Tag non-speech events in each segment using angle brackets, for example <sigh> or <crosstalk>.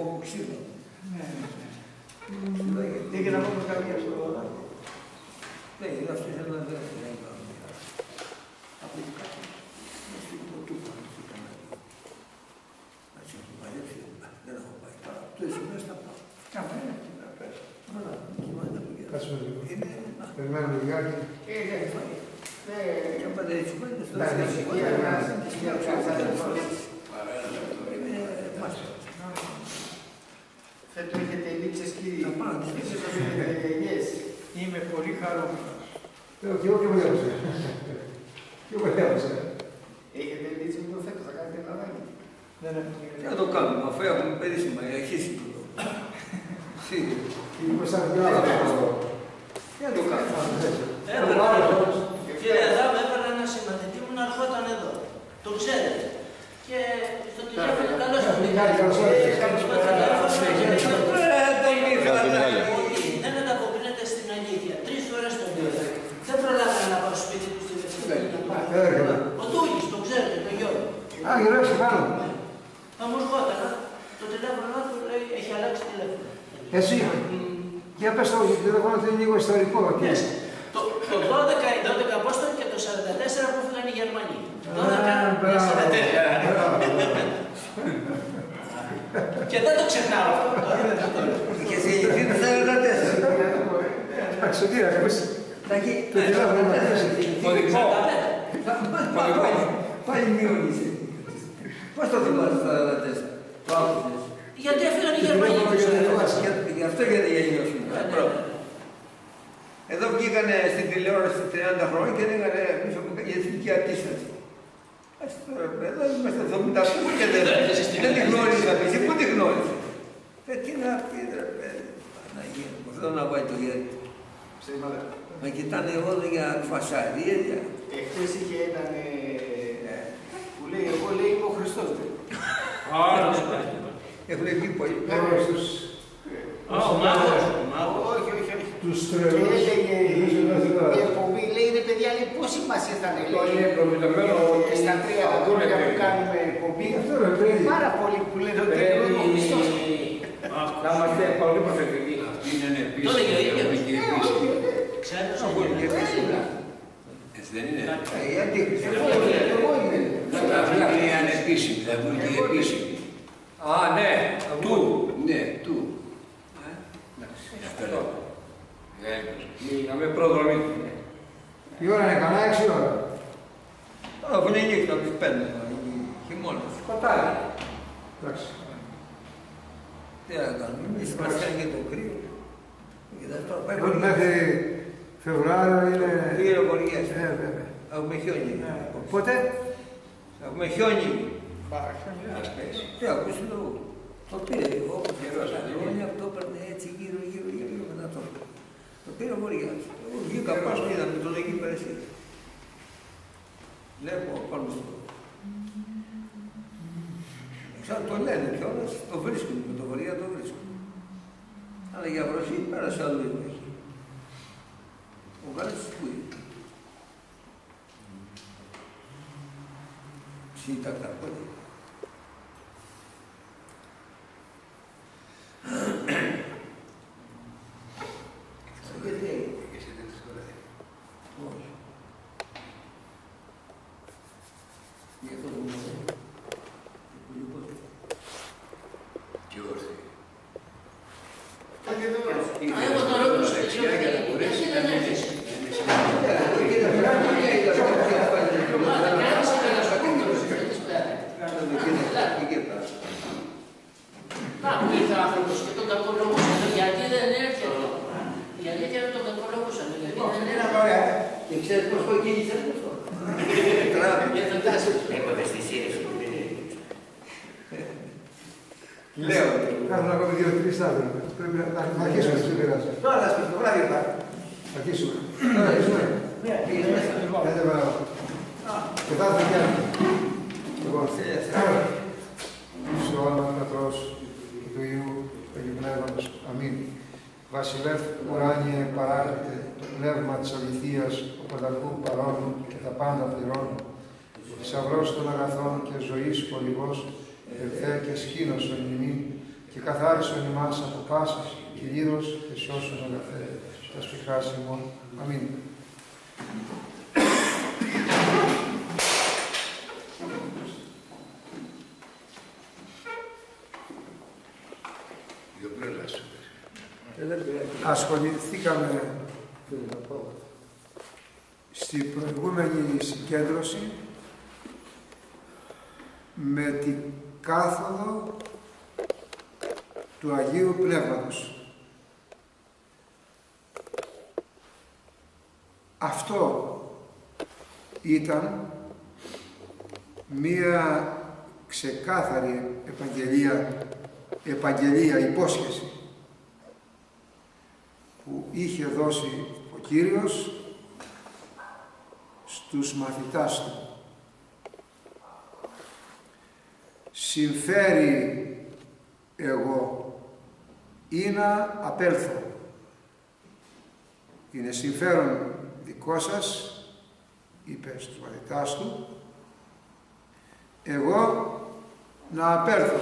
έτσι, θέλει εγώ κόμπο ξύλο. Ναι. Λέγε, Δεν και να πούμε καμία στο Ναι, είναι αυτή η ένα δεν δεν κάνω. Από την κάτω. Στην το του πάνω, στην κανάλι. Έτσι, να το παλέψει, δεν έχω πάει. Τώρα, το έτσι μέσα θα πάω. Κάμα είναι εκεί να πες. Άρα, κοιμάται τα παιδιά. Κάτσε με λίγο. Είναι, να, Περιμένουμε λιγάκι. Ε, ναι, φάει. και αν πάτε έτσι, πάτε στο Ναι, ναι, δεξί, ναι, πάτε, ναι, πάτε, ναι, πάτε, ναι, Είναι μάστερ. Φέτο έχετε λήξεις κύριοι. Τα πάντα. Έχετε γενιές. Είμαι πολύ χαρούμενος. Ε, Και εγώ και μου διάβασα. Και εγώ διάβασα. Έχετε λήξει με το φέτο, θα κάνετε λαδάκι. Τι να το κάνουμε, αφού έχουμε περίσσημα, η αρχή σύγκρουο. Σίγουρα. Είμαι σαν μια άλλα πράγματα. Τι να το κάνουμε. Εγώ άλλος. Κύριε Αδάμ, έβαλα ένα συμμαθητή μου να ερχόταν εδώ. Το ξέρετε. Και στο τηλέφωνο καλώς τον Μιχάλη, καλώς ήρθες. Δεν ανταποκρίνεται στην αλήθεια. Τρεις φορές τον πήρα. Δεν προλάβαινα να πάω στο σπίτι του στη Δευτέρα. Έρχεται. Ο Τούγης, το ξέρετε, το γιο. Α, γυρεύσε πάνω. Θα μου ερχόταν. Το τηλέφωνο του λέει έχει αλλάξει τηλέφωνο. Εσύ. Για πες το τηλέφωνο του είναι λίγο ιστορικό. τι. Yes. Το, το 12, η 12 Απόστολη και το 44 που έφυγαν οι Γερμανοί. 12 Α, και μπράβο. 44. <laughs> Μπράβο. Και δεν το ξεχνάω αυτό. Και σε γεννηθεί το 44. Εντάξει, τι να κάνεις. Τάκη, Το τηλέφωνο να πέσει. Κωδικό. Πάλι μειώνησε. Πώς το θυμάσαι το 44. Το άκουσες. Γιατί έφυγαν οι Γερμανοί. τηλέφωνο το για να 44. διαβάσεις. Για- Γι' αυτό γιατί γεννιώσουν. Ναι, ναι, Πρώτο. ναι. Εδώ βγήκανε στην τηλεόραση 30 χρόνια και λέγανε εμείς έχουμε η εθνική αντίσταση. Ας τώρα, Εδώ είμαστε 70 και δεν, δεν τη γνώριζα. Εσύ πού τη γνώριζε. Ε, τι να πει, ρε παιδί. Παναγία μου, αυτό να πάει το γέρι. Ψέματα. Με κοιτάνε όλο για φασαρίες, για... Εχθές είχε έναν ε, που λέει, εγώ λέει είμαι ο Χριστός. λέει. Έχουν βγει πολλοί. Τώρα στους Α, ο μάγος, ο μάγος. Όχι, όχι, όχι. τους Και τρελούς. έλεγε τους εθνικούς. η εκπομπή, λέει ρε παιδιά, λέει πόσοι μας ήρθαν, Αυτό είναι λέει, προμηθευμένο ότι στα τρία ακούνε χρόνια που παιδί. κάνουμε εκπομπή. Αυτό ρε παιδί. Πάρα πολλοί που λένε ότι είναι ο Χριστός. Να είμαστε πολύ προσεκτικοί. Αυτή είναι επίσης. Το έλεγε ο ίδιος. διαβολική Ε, επίσης. όχι, ε, Ξέρετε, Να βγουν και εμείς. Έτσι δεν είναι; Ε, η αντίχρηση. εγώ είμαι, εγώ είμαι. Αυτή είναι ανεπίσημη, θα βγουν και επίσημη. Α, ναι. Του, ναι, του. Γι' αυτό λέω. Να με προδρομή. Η ώρα είναι κανένα έξι ώρα. Αφού είναι νύχτα, τους παίρνουν. Χειμώνας. Σκοτάδι. Εντάξει. Τι να κάνουμε, εμείς μας κάνει και το κρύο. Κοιτάς τώρα, πάει Λοιπόν, πολύ. μέχρι Φεβρουάριο είναι... Λίγο βοριές. Ε, βέβαια. Έχουμε χιόνι. Πότε; Έχουμε χιόνι. Ας πέσει. Τι ακούς το Το πήρε εγώ όπως γερός χρόνια, αυτό έπαιρνε έτσι γύρω γύρω γύρω γύρω μετά το. Το πήρε βοριάς. Εγώ βγήκα πάνω, είδαμε τον εκεί πέρασε. Βλέπω πάνω στο... Ξέρω το λένε κιόλας, το βρίσκουν με το βορειά το βρίσκουν. Αλλά για βροχή πέρασε άλλο η βροχή. Ο Γάλλος που είναι. Ψήτα τα πόδια. Γιατί έγινε. Και σε τέτοιες φορές. Όχι. Γι' αυτό το μόνο. Λοιπόν, Και όρθιοι. Κάτι εδώ. Α, εγώ το ρώτησα. Δεξιά για να μπορέσει Γιατί να δεν μην έρχεσαι. Ομάδα, κάνεις ένα σκοπό, θέλεις πέρα. Να, που ήρθε ο άνθρωπος και τον κακολογούσαν. Γιατί δεν έρχεται. Η αλήθεια είναι τον κακολογούσαν. Γιατί δεν έρχεται. Και ξέρεις πώς το κίνησε αυτό. Και δεν τάσει. Έχω ευαισθησίες. Λέω. Κάνουμε ακόμη δύο-τρεις άδεια. Πρέπει να να- να αρχίσουμε, δεν πειράζει. Τώρα σπίτι το βράδυ θα. Θα αρχίσουμε. Θα αρχίσουμε. Ναι, πήγες μέσα. Άντε, μπράβο. Και θα έρθει κι άλλοι. Λοιπόν, στο όνομα του Πατρός και του Υιού και του Αγίου Πνεύματος. Αμήν. Βασιλεύ ουράνιε παράγεται το πνεύμα της αληθείας, ο πανταχού παρόνου και τα πάντα πληρώνουν. Θησαυρός των αγαθών και ζωής πολυγός, ελθέ και σχήνωσον ημίν και καθάρισον ημάς από πάσης κυρίως και σώσον αγαθέ τα σπιχάς ημών. Αμήν. Ασχοληθήκαμε στην προηγούμενη συγκέντρωση με την κάθοδο του Αγίου Πνεύματος. Αυτό ήταν μία ξεκάθαρη επαγγελία, επαγγελία, υπόσχεση που είχε δώσει ο Κύριος στους μαθητάς του. Συμφέρει εγώ ή να απέλθω. Είναι συμφέρον δικό σας, είπε στους μαθητάς του, εγώ να απέλθω.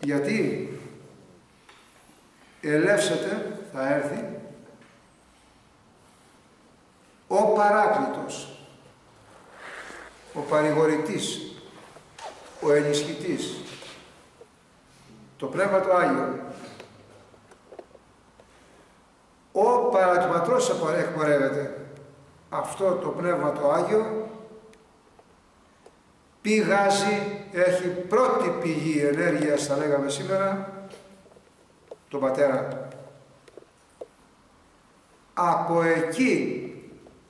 Γιατί; Ελεύσετε, θα έρθει, ο παράκλητος, ο παρηγορητής, ο ενισχυτής, το Πνεύμα το Άγιο. Ο παρά του Πατρός εκπορεύεται αυτό το Πνεύμα το Άγιο πηγάζει, έχει πρώτη πηγή ενέργειας θα λέγαμε σήμερα τον Πατέρα. Από εκεί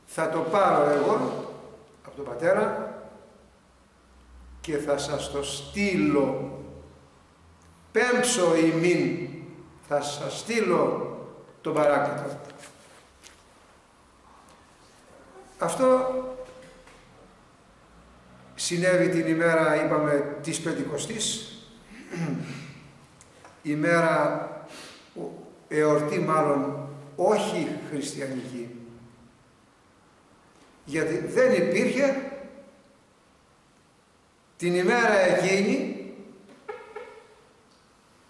θα το πάρω εγώ από τον Πατέρα και θα σας το στείλω. Πέμψω ημίν θα σας στείλω τον παράκλητο. Αυτό συνέβη την ημέρα, είπαμε, της Πεντηκοστής, <clears throat> ημέρα, εορτή μάλλον, όχι χριστιανική, γιατί δεν υπήρχε την ημέρα εκείνη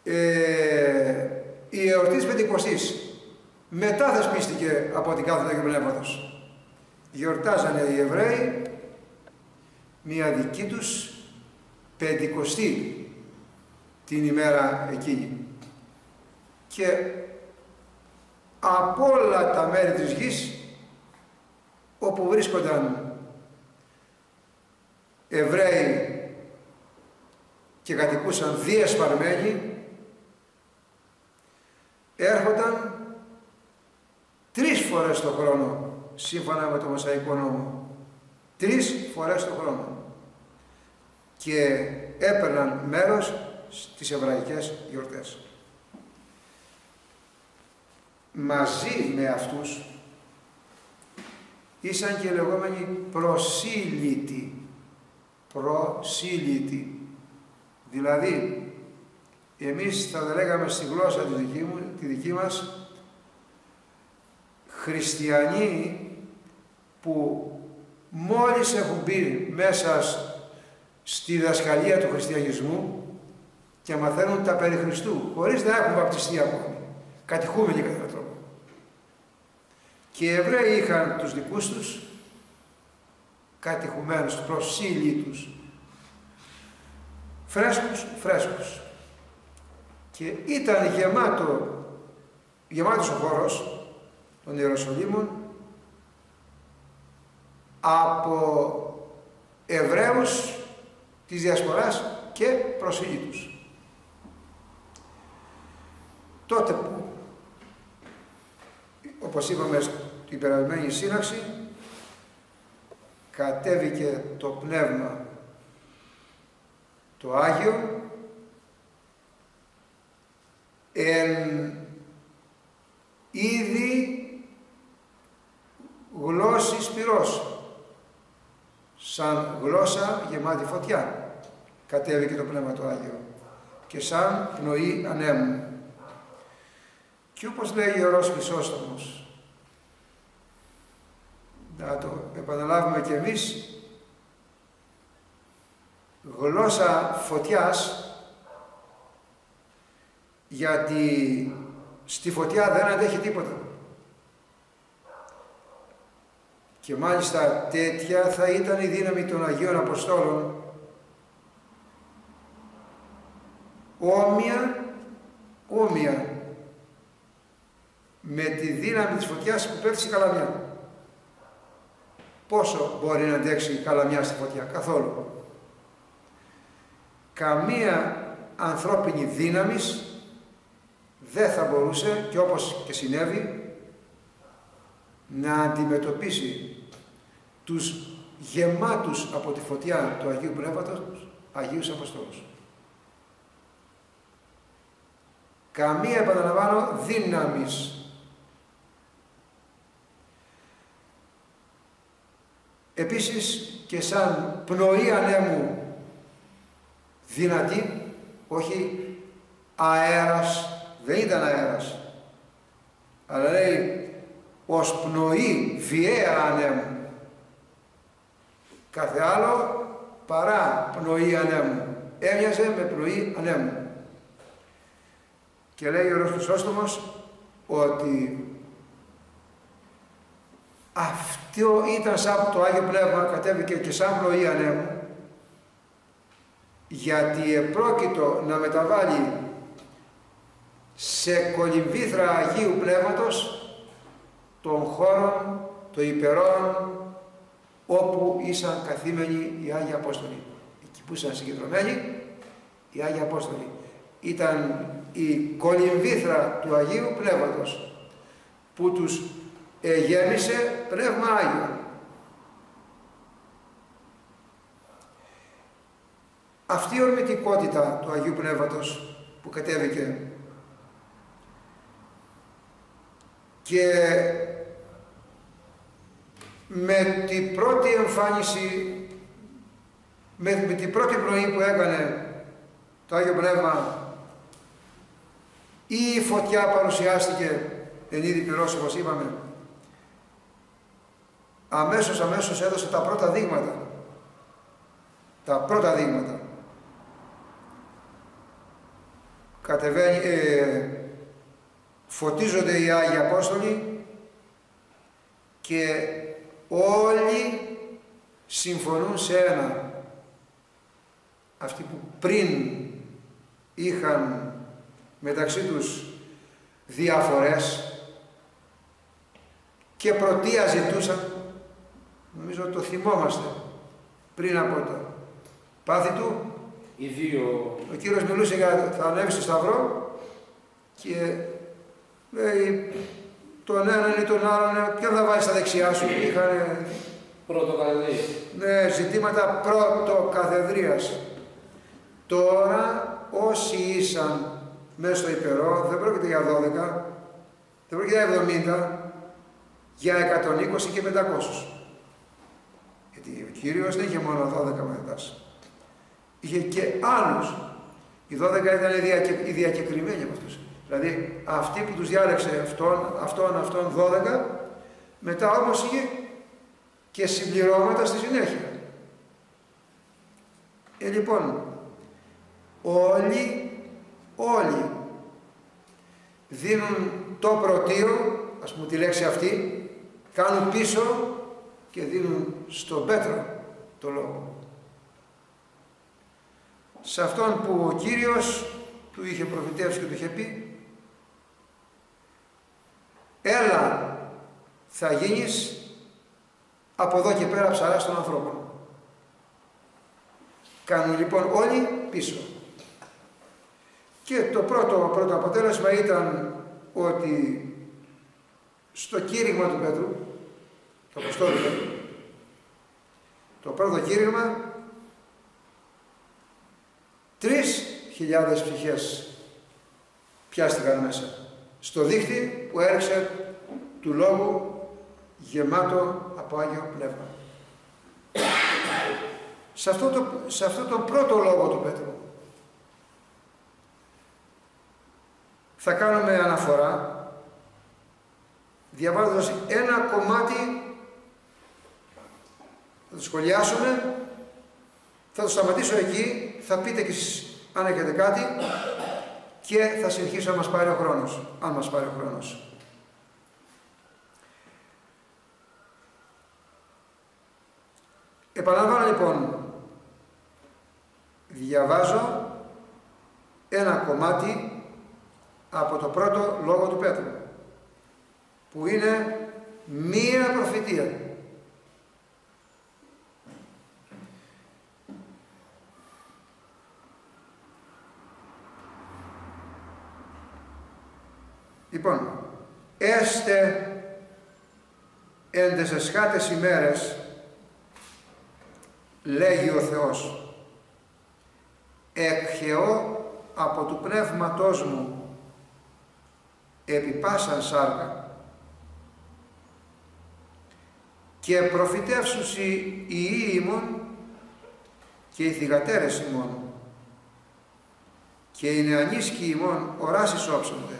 ε, η εορτής της Πεντηκοστής. Μετά θεσπίστηκε από την κάθοδο του Πνεύματος. Γιορτάζανε οι Εβραίοι μία δική τους Πεντηκοστή την ημέρα εκείνη. Και από όλα τα μέρη της γης όπου βρίσκονταν Εβραίοι και κατοικούσαν διασπαρμένοι έρχονταν τρεις φορές το χρόνο σύμφωνα με το Μοσαϊκό νόμο τρεις φορές το χρόνο και έπαιρναν μέρος στις εβραϊκές γιορτές. Μαζί με αυτούς ήσαν και οι λεγόμενοι προσήλυτοι. Προσήλυτοι. Δηλαδή, εμείς θα λέγαμε στη γλώσσα τη δική, μου, τη δική μας, χριστιανοί που μόλις έχουν μπει μέσα στη δασκαλία του χριστιανισμού και μαθαίνουν τα περί Χριστού, χωρίς να έχουν βαπτιστεί ακόμη, κατηχούμενοι κατά τρόπο. Και οι Εβραίοι είχαν τους δικούς τους κατηχουμένους, προσήλυτους, φρέσκους, φρέσκους. Και ήταν γεμάτο, γεμάτος ο χώρος των Ιεροσολύμων από Εβραίους της Διασποράς και προσήλυτους. Τότε που, όπως είπαμε στην περασμένη σύναξη, κατέβηκε το Πνεύμα το Άγιο εν ήδη γλώσσης πυρός σαν γλώσσα γεμάτη φωτιά. Κατέβηκε το Πνεύμα το Άγιο και σαν πνοή ανέμου. Και όπως λέει ο Ιερός Χρυσόστομος να το επαναλάβουμε κι εμείς γλώσσα φωτιάς γιατί στη φωτιά δεν αντέχει τίποτα. Και μάλιστα τέτοια θα ήταν η δύναμη των Αγίων Αποστόλων όμοια, όμοια με τη δύναμη της φωτιάς που πέφτει η καλαμιά. Πόσο μπορεί να αντέξει η καλαμιά στη φωτιά, καθόλου. Καμία ανθρώπινη δύναμης δεν θα μπορούσε και όπως και συνέβη να αντιμετωπίσει τους γεμάτους από τη φωτιά του Αγίου Πνεύματος Αγίους Αποστόλους. Καμία, επαναλαμβάνω, δύναμης. Επίσης και σαν πνοή ανέμου δυνατή, όχι αέρας, δεν ήταν αέρας, αλλά λέει ως πνοή βιαία ανέμου. Κάθε άλλο παρά πνοή ανέμου. Έμοιαζε με πνοή ανέμου. Και λέει ο Ρος ότι αυτό ήταν σαν το Άγιο Πνεύμα κατέβηκε και σαν πνοή ανέμου γιατί επρόκειτο να μεταβάλει σε κολυμβήθρα Αγίου Πνεύματος των χώρων, των υπερών όπου ήσαν καθήμενοι οι Άγιοι Απόστολοι. Εκεί που ήσαν συγκεντρωμένοι οι Άγιοι Απόστολοι. Ήταν η κολυμβήθρα του Αγίου Πνεύματος που τους γέμισε Πνεύμα Άγιο. Αυτή η ορμητικότητα του Αγίου Πνεύματος που κατέβηκε. Και με την πρώτη εμφάνιση, με, με την πρώτη πρωί που έκανε το Άγιο Πνεύμα ή η φωτιά παρουσιάστηκε εν είδη πυρός όπως είπαμε. Αμέσως αμέσως έδωσε τα πρώτα δείγματα. Τα πρώτα δείγματα κατεβαίνει ε, φωτίζονται οι Άγιοι Απόστολοι και όλοι συμφωνούν σε ένα. Αυτοί που πριν είχαν μεταξύ τους διαφορές και πρωτεία ζητούσαν νομίζω το θυμόμαστε πριν από το πάθη του οι δύο... ο Κύριος μιλούσε για θα ανέβει στο Σταυρό και λέει τον έναν ή τον άλλον ποιον θα βάλεις στα δεξιά σου είχαν Πρωτοκαθεδρία. ναι, ζητήματα πρωτοκαθεδρίας τώρα όσοι ήσαν μέσα στο υπερό, δεν πρόκειται για 12, δεν πρόκειται για 70, για 120 και 500. Γιατί ο Κύριος δεν είχε μόνο 12 μαθητάς. Είχε και άλλους. Οι 12 ήταν οι διακεκριμένοι από αυτούς. Δηλαδή αυτοί που τους διάλεξε αυτόν, αυτόν, αυτόν 12, μετά όμως είχε και συμπληρώματα στη συνέχεια. Ε, λοιπόν, όλοι όλοι δίνουν το πρωτείο, ας πούμε τη λέξη αυτή, κάνουν πίσω και δίνουν στον Πέτρο το λόγο. Σε αυτόν που ο Κύριος του είχε προφητεύσει και του είχε πει έλα θα γίνεις από εδώ και πέρα ψαράς των ανθρώπων. Κάνουν λοιπόν όλοι πίσω. Και το πρώτο, πρώτο αποτέλεσμα ήταν ότι στο κήρυγμα του Πέτρου, το Αποστόλου Πέτρου, το πρώτο κήρυγμα, τρεις χιλιάδες ψυχές πιάστηκαν μέσα στο δίχτυ που έριξε του Λόγου γεμάτο από Άγιο Πνεύμα. Σε αυτό, το, σε αυτό το πρώτο λόγο του Πέτρου θα κάνουμε αναφορά διαβάζοντας ένα κομμάτι θα το σχολιάσουμε Θα το σταματήσω εκεί, θα πείτε και εσείς αν έχετε κάτι και θα συνεχίσω αν μας πάρει ο χρόνος. Αν μας πάρει ο χρόνος. Επαναλαμβάνω λοιπόν, διαβάζω ένα κομμάτι από το πρώτο λόγο του Πέτρου, που είναι μία προφητεία. Λοιπόν, έστε εν τες ημέρες, λέγει ο Θεός, εκχαιώ από του πνεύματός μου επί πάσαν σάρκα. Και προφητεύσουσι οι ημών και οι θυγατέρες ημών. Και οι νεανίσκοι ημών οράσεις όψονται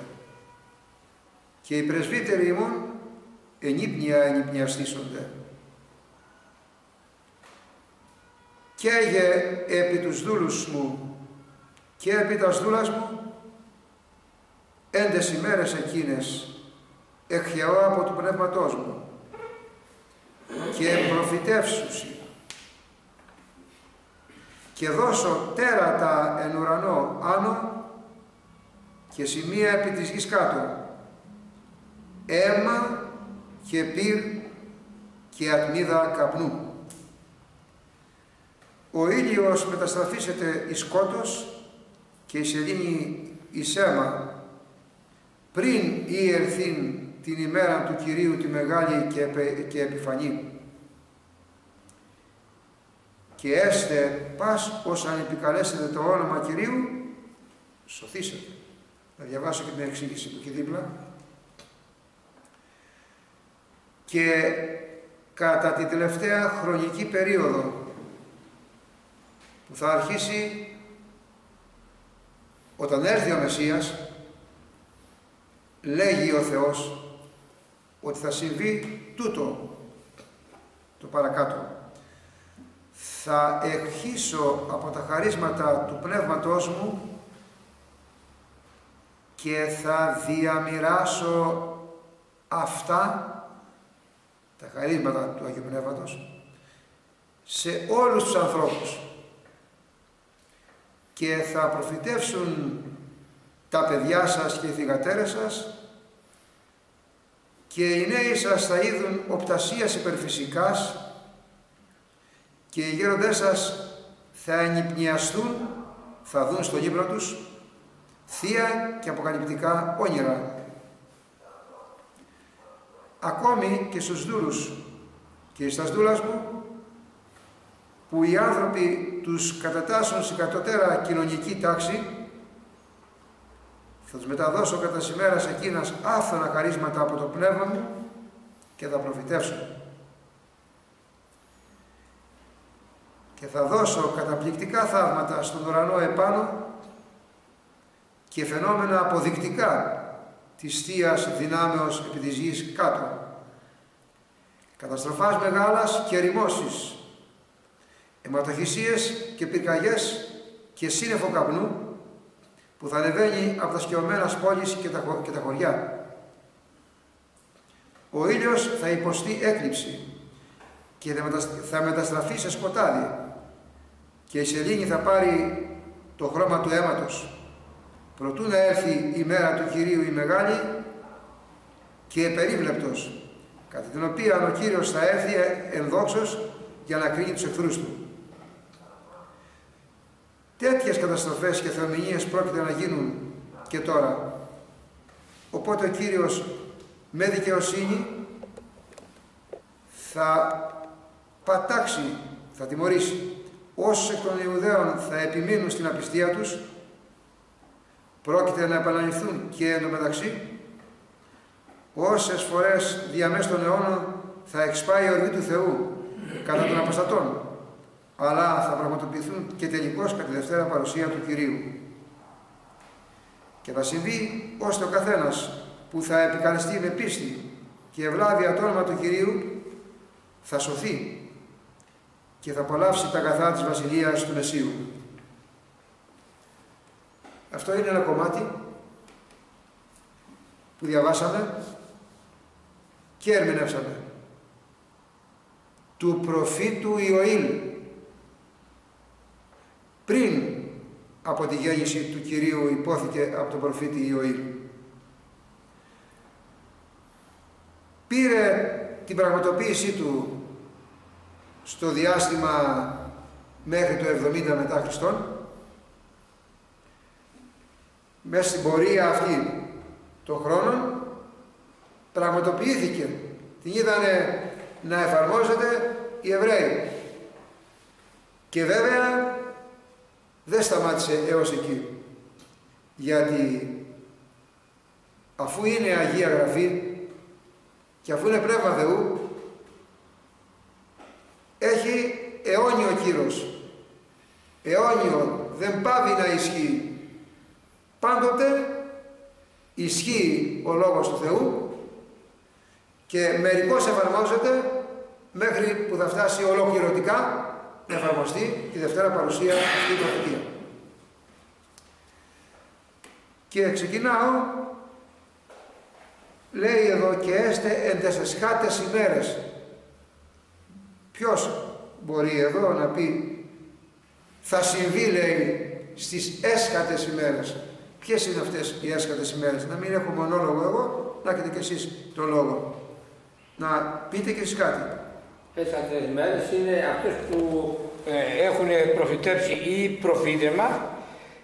και οι πρεσβύτεροι ημών ενύπνια ενυπνιαστήσονται. Καίγε επί τους δούλους μου και επί τα δούλας μου έντες ημέρες εκείνες εκχαιώ από του πνεύματός μου και προφητεύσουσι και δώσω τέρατα εν ουρανό άνω και σημεία επί της γης κάτω αίμα και πυρ και ατμίδα καπνού. Ο ήλιος μεταστραφίσεται εις σκότος και η σελήνη εις αίμα πριν ή ερθήν την ημέρα του Κυρίου τη μεγάλη και, και επιφανή. Και έστε πας ως αν επικαλέσετε το όνομα Κυρίου, σωθήσετε. Θα διαβάσω και την εξήγηση που εκεί δίπλα και κατά την τελευταία χρονική περίοδο που θα αρχίσει όταν έρθει ο Μεσσίας λέγει ο Θεός ότι θα συμβεί τούτο το παρακάτω. Θα εκχύσω από τα χαρίσματα του Πνεύματός μου και θα διαμοιράσω αυτά τα χαρίσματα του Αγίου Πνεύματος σε όλους τους ανθρώπους. Και θα προφητεύσουν τα παιδιά σας και οι θυγατέρες σας και οι νέοι σας θα είδουν οπτασίας υπερφυσικάς και οι γέροντές σας θα ενυπνιαστούν, θα δουν στον ύπνο τους θεία και αποκαλυπτικά όνειρα ακόμη και στους δούλους και στας δούλας μου που οι άνθρωποι τους κατατάσσουν σε κατωτέρα κοινωνική τάξη θα τους μεταδώσω κατά σημέρας εκείνας άφθονα χαρίσματα από το πνεύμα μου και θα προφητεύσω. Και θα δώσω καταπληκτικά θαύματα στον ουρανό επάνω και φαινόμενα αποδεικτικά της Θείας δυνάμεως επί της γης κάτω. Καταστροφάς μεγάλας και ρημώσεις, αιματοχυσίες και πυρκαγιές και σύννεφο καπνού που θα ανεβαίνει από τα σκαιωμένα πόλεις και τα, και τα χωριά. Ο ήλιος θα υποστεί έκλειψη και θα μεταστραφεί σε σκοτάδι και η σελήνη θα πάρει το χρώμα του αίματος προτού να έρθει η μέρα του Κυρίου η Μεγάλη και περίβλεπτος, κατά την οποία ο Κύριος θα έρθει ενδόξως για να κρίνει τους εχθρούς του. Τέτοιες καταστροφές και θεομηνίες πρόκειται να γίνουν και τώρα. Οπότε ο Κύριος με δικαιοσύνη θα πατάξει, θα τιμωρήσει όσους εκ των Ιουδαίων θα επιμείνουν στην απιστία τους πρόκειται να επαναληφθούν και εντωμεταξύ όσες φορές διαμέσου των αιώνων θα εξπάει η οργή του Θεού κατά των αποστατών αλλά θα πραγματοποιηθούν και τελικώς κατά τη Δευτέρα παρουσία του Κυρίου. Και θα συμβεί ώστε ο καθένας που θα επικαλεστεί με πίστη και ευλάβεια το όνομα του Κυρίου θα σωθεί και θα απολαύσει τα αγαθά της Βασιλείας του Μεσίου. Αυτό είναι ένα κομμάτι που διαβάσαμε και ερμηνεύσαμε. Του προφήτου Ιωήλ. Πριν από τη γέννηση του Κυρίου υπόθηκε από τον προφήτη Ιωήλ. Πήρε την πραγματοποίησή του στο διάστημα μέχρι το 70 μετά Χριστόν μέσα στην πορεία αυτή των χρόνων πραγματοποιήθηκε. Την είδανε να εφαρμόζεται οι Εβραίοι. Και βέβαια δεν σταμάτησε έως εκεί. Γιατί αφού είναι Αγία Γραφή και αφού είναι Πνεύμα Θεού έχει αιώνιο κύρος. Αιώνιο δεν πάβει να ισχύει πάντοτε ισχύει ο Λόγος του Θεού και μερικώς εφαρμόζεται μέχρι που θα φτάσει ολοκληρωτικά να εφαρμοστεί τη Δευτέρα παρουσία αυτή η προφητεία. Και ξεκινάω, λέει εδώ και έστε εντεσσχάτες ημέρες. Ποιος μπορεί εδώ να πει θα συμβεί λέει στις έσχατες ημέρες. Ποιες είναι αυτές οι έσχατες ημέρες; Να μην έχω μονόλογο εγώ, να έχετε κι εσείς τον λόγο. Να πείτε κι εσείς κάτι. Έσχατες ημέρες είναι αυτές που ε, έχουν προφητεύσει ή προφήτευμα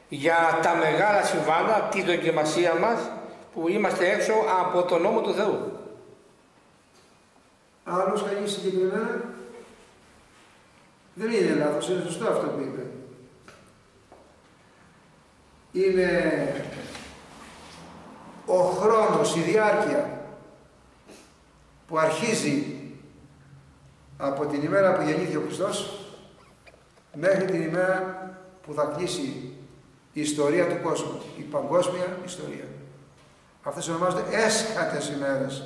για τα μεγάλα συμβάντα, τη δοκιμασία μας που είμαστε έξω από τον νόμο του Θεού. Άλλος κανείς συγκεκριμένα; Δεν είναι λάθος, είναι σωστό αυτό που είπε. Είναι ο χρόνος, η διάρκεια που αρχίζει από την ημέρα που γεννήθηκε ο Χριστός μέχρι την ημέρα που θα κλείσει η ιστορία του κόσμου, η παγκόσμια ιστορία. Αυτές ονομάζονται έσχατες ημέρες.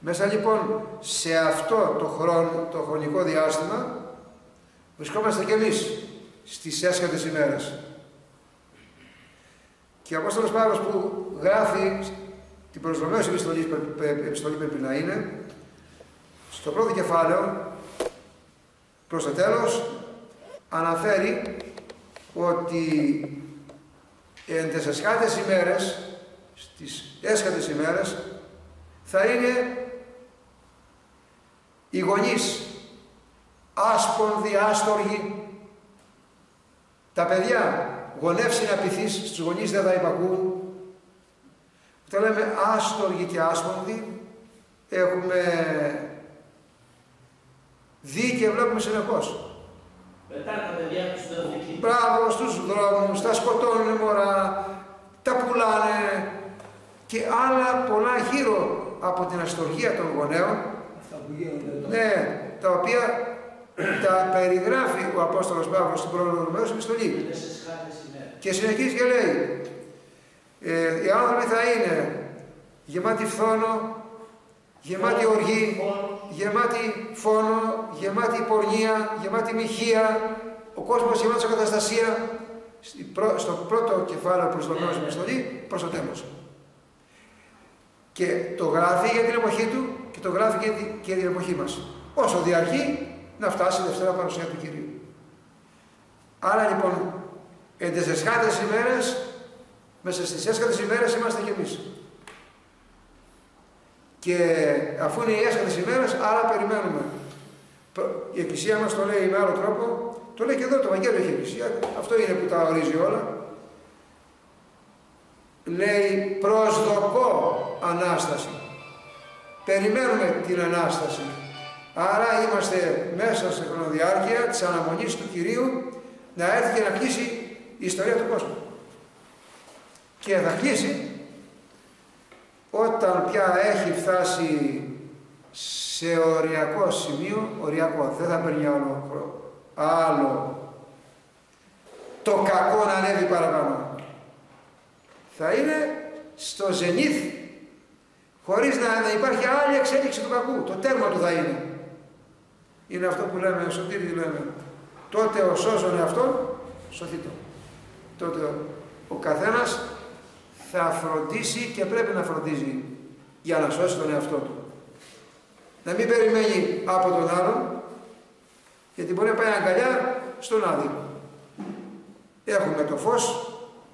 Μέσα λοιπόν σε αυτό το, χρόνο, το χρονικό διάστημα βρισκόμαστε κι εμείς στις έσχατες ημέρες. Και ο Απόστολος Παύλος που γράφει την προσδομέωση επιστολής, επιστολή πρέπει να είναι, στο πρώτο κεφάλαιο, προς το τέλος, αναφέρει ότι εν τις εσχάτες ημέρες, στις έσχατες ημέρες, θα είναι οι γονείς άσπονδοι, άστοργοι, τα παιδιά γονεύσει να πειθείς, στους γονείς δεν θα υπακούν. Το λέμε άστοργοι και άσπονδοι, έχουμε δει και βλέπουμε συνεχώς. Μετά τα παιδιά τους δεν Μπράβο στους δρόμους, τα σκοτώνουν μωρά, τα πουλάνε και άλλα πολλά γύρω από την αστοργία των γονέων. Αυτά που γίνονται Ναι, τα οποία τα περιγράφει ο Απόστολος Παύλος στην προλογισμένη επιστολή. Και συνεχίζει και λέει, ε, οι άνθρωποι θα είναι γεμάτοι φθόνο, γεμάτη οργή, γεμάτη φόνο, γεμάτη πορνεία, γεμάτη μοιχεία, ο κόσμος γεμάτος καταστασία, στο πρώτο κεφάλαιο προς το μέλλον επιστολή, προς το τέλος. Και το γράφει για την εποχή του και το γράφει και, για την εποχή μας. Όσο διαρκεί να φτάσει η Δευτέρα Παρουσία του Κυρίου. Άρα λοιπόν, εν τις εσχάτες ημέρες, μέσα στις έσχατες ημέρες είμαστε κι εμείς. Και αφού είναι οι έσχατες ημέρες, άρα περιμένουμε. Η Εκκλησία μας το λέει με άλλο τρόπο, το λέει και εδώ το Ευαγγέλιο έχει η Εκκλησία, αυτό είναι που τα ορίζει όλα. Λέει προσδοκώ Ανάσταση. Περιμένουμε την Ανάσταση. Άρα είμαστε μέσα σε χρονοδιάρκεια της αναμονής του Κυρίου να έρθει και να κλείσει η ιστορία του κόσμου. Και θα κλείσει όταν πια έχει φτάσει σε οριακό σημείο, οριακό, δεν θα παίρνει άλλο, άλλο το κακό να ανέβει παραπάνω. Θα είναι στο ζενήθ, χωρίς να, να υπάρχει άλλη εξέλιξη του κακού, το τέρμα του θα είναι. Είναι αυτό που λέμε, σωτήρι λέμε. Τότε ο σώζον εαυτόν, σωθήτω. Τότε ο, ο καθένας θα φροντίσει και πρέπει να φροντίζει για να σώσει τον εαυτό του. Να μην περιμένει από τον άλλον, γιατί μπορεί να πάει αγκαλιά στον άδειο. Έχουμε το φως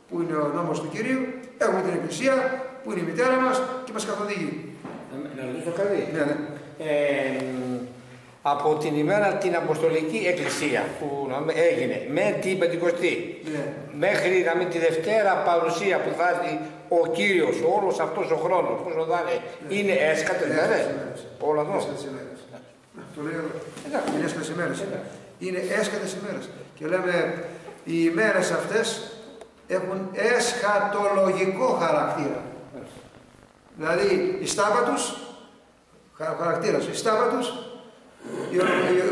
που είναι ο νόμος του Κυρίου, έχουμε την Εκκλησία που είναι η μητέρα μας και μας καθοδηγεί. Να ρωτήσω κάτι. Ναι, ναι. Ε, από την ημέρα την Αποστολική Εκκλησία που έγινε με την Πεντηκοστή ναι. μέχρι να μην τη Δευτέρα παρουσία που θα έρθει ο Κύριος όλος αυτός ο χρόνος που ζωντάνε Ναι. είναι έσκατες μέρες; όλα αυτό Έσκατες ημέρες. Το λέω εδώ. Είναι έσκατες ημέρες. Είναι έσκατες ημέρες. Και λέμε, οι ημέρες αυτές έχουν εσχατολογικό χαρακτήρα. Δηλαδή, η στάβα τους, χα- ο χαρακτήρας, η στάβα τους, η ο- η-